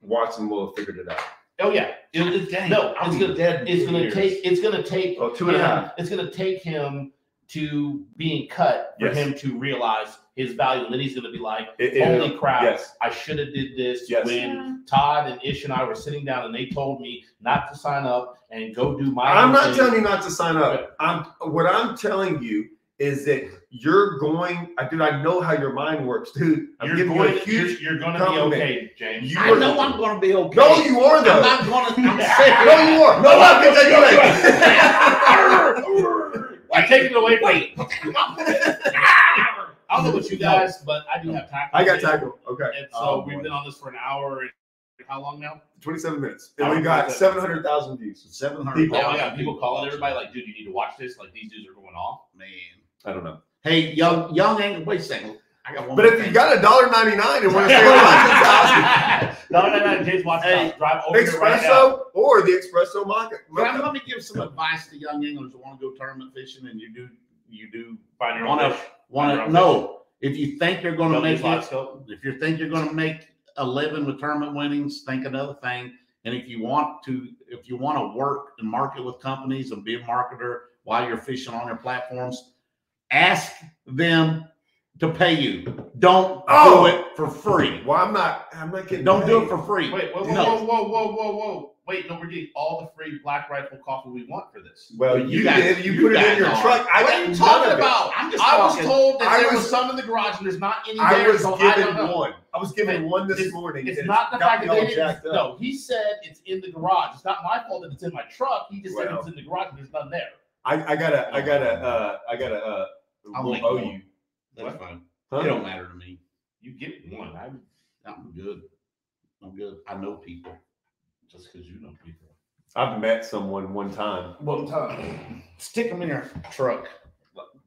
Watson will have figured it out. Oh yeah, It- it's- Dang, no, I'll it's gonna dead it's gonna take it's gonna take Well, two and a half. It's gonna take him to being cut for Yes. him to realize his value, and then he's gonna be like. It- it- Holy crap! Yes. I should have did this Yes. when Todd and Ish and I were sitting down, and they told me not to sign up and go do my. I'm not thing. telling you not to sign up. I'm what I'm telling you is that you're going. I dude, I know how your mind works, dude. I'm You're giving going. you a huge. you're, you're going to be compliment. okay, James. You I are- know I'm going to be okay. No, you are though. I'm not going to. I'm <laughs> no, you are. No, I'm gonna take <laughs> I take it away. From Wait. I don't know about you guys, but I do have tackle. I got tackled. Okay, And so Oh, we've boy. been on this for an hour. And how long now? 27 minutes, and Hour we got 700,000 views. Seven hundred. People- Oh my god, people calling everybody like, dude, you need to watch this. Like these dudes are going off. man. I don't know. Hey, young young Angler. Wait a second. I got one. But more if you got a dollar ninety nine and want to stay on 100,000, no, no, no, James wants Hey, drive over here right now. espresso or the espresso market. But I'm going to give some advice to young anglers that want to go tournament fishing, and you do you do Find your own want to fish. Wanna, your own no. If you think you're going to make it, if you think you're going to make a living with tournament winnings, think another thing. And if you want to, if you want to work and market with companies and be a marketer while you're fishing on their platforms, ask them to pay you. Don't Oh. do it for free. Well, I'm not. I'm not getting. Don't do it for free. Wait, whoa, whoa, No. whoa, whoa, whoa, whoa, whoa. Wait, no, we're getting all the free Black Rifle coffee we want for this. Well, You you, guys- did. You, you put it in your are. truck. I what are you talking about? I'm just I was told that I there was, was- some in the garage and there's not any I there, was so I don't given know. one. I was given Hey, one this it's- morning. It's not the fact that they didn't. No, he said it's in the garage. It's not my fault that it's in my truck. He just said it's in the garage and there's none there. I, I gotta. I gotta. Uh, I gotta. Uh, I'll we'll owe you. That's What? fine. Huh? It don't matter to me. You get one. I I'm good. I'm good. I know people. just because you know people. I've met someone one time. One time. Stick them in your truck.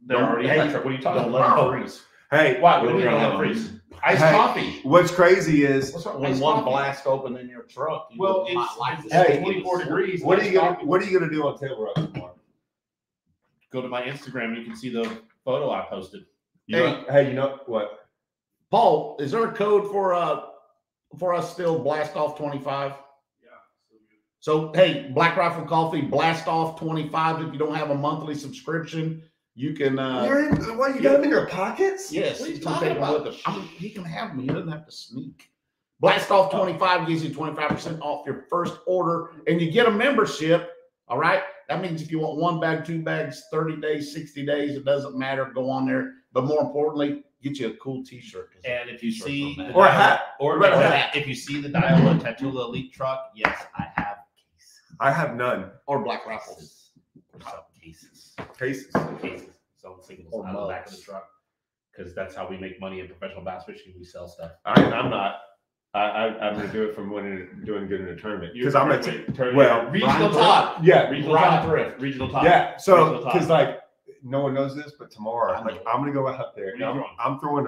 They're Don't- already in hey, my truck. What are you talking Don't about? let them oh. freeze. Hey, Why? What do you mean drown don't them. freeze? Iced Hey. coffee. what's crazy is What's wrong? When Iced one coffee. blast open in your truck, you Well, might it's, like to Hey. stick it. 24 degrees. what are you gonna. What are you gonna do on Table Rock tomorrow? Go to my Instagram. You can see the photo I posted. You Hey. know, hey, you know what? Paul, is there a code for uh for us still blast off 25? Yeah. So hey, Black Rifle Coffee, blast off 25. If you don't have a monthly subscription, you can uh You're in, what, you got them in your pockets? yes, What are you talking about? with. I'm- he can have me, he doesn't have to sneak. Blast off 25 gives you 25% off your first order, and you get a membership. All right. That means if you want one bag, two bags, 30 days, 60 days, it doesn't matter. Go on there. But more importantly, get you a cool T-shirt. And if you t-shirts see the Or a dial- hat. or, or a that- if you see the dial of Tatula Elite truck, yes, I have cases. I have none. or black rifle. Some cases, Cases. cases. So singles Or out of the back of the truck, because that's how we make money in professional bass fishing. We sell stuff. I, I'm not. I, I, I'm gonna do it from winning, doing good in a tournament because I'm gonna. Turn- T- turn- well, regional Brian top, yeah, regional Ryan top, Thrift. regional top. yeah. So because like no one knows this, but tomorrow, like. I'm gonna go out there. What are you and I'm. I'm throwing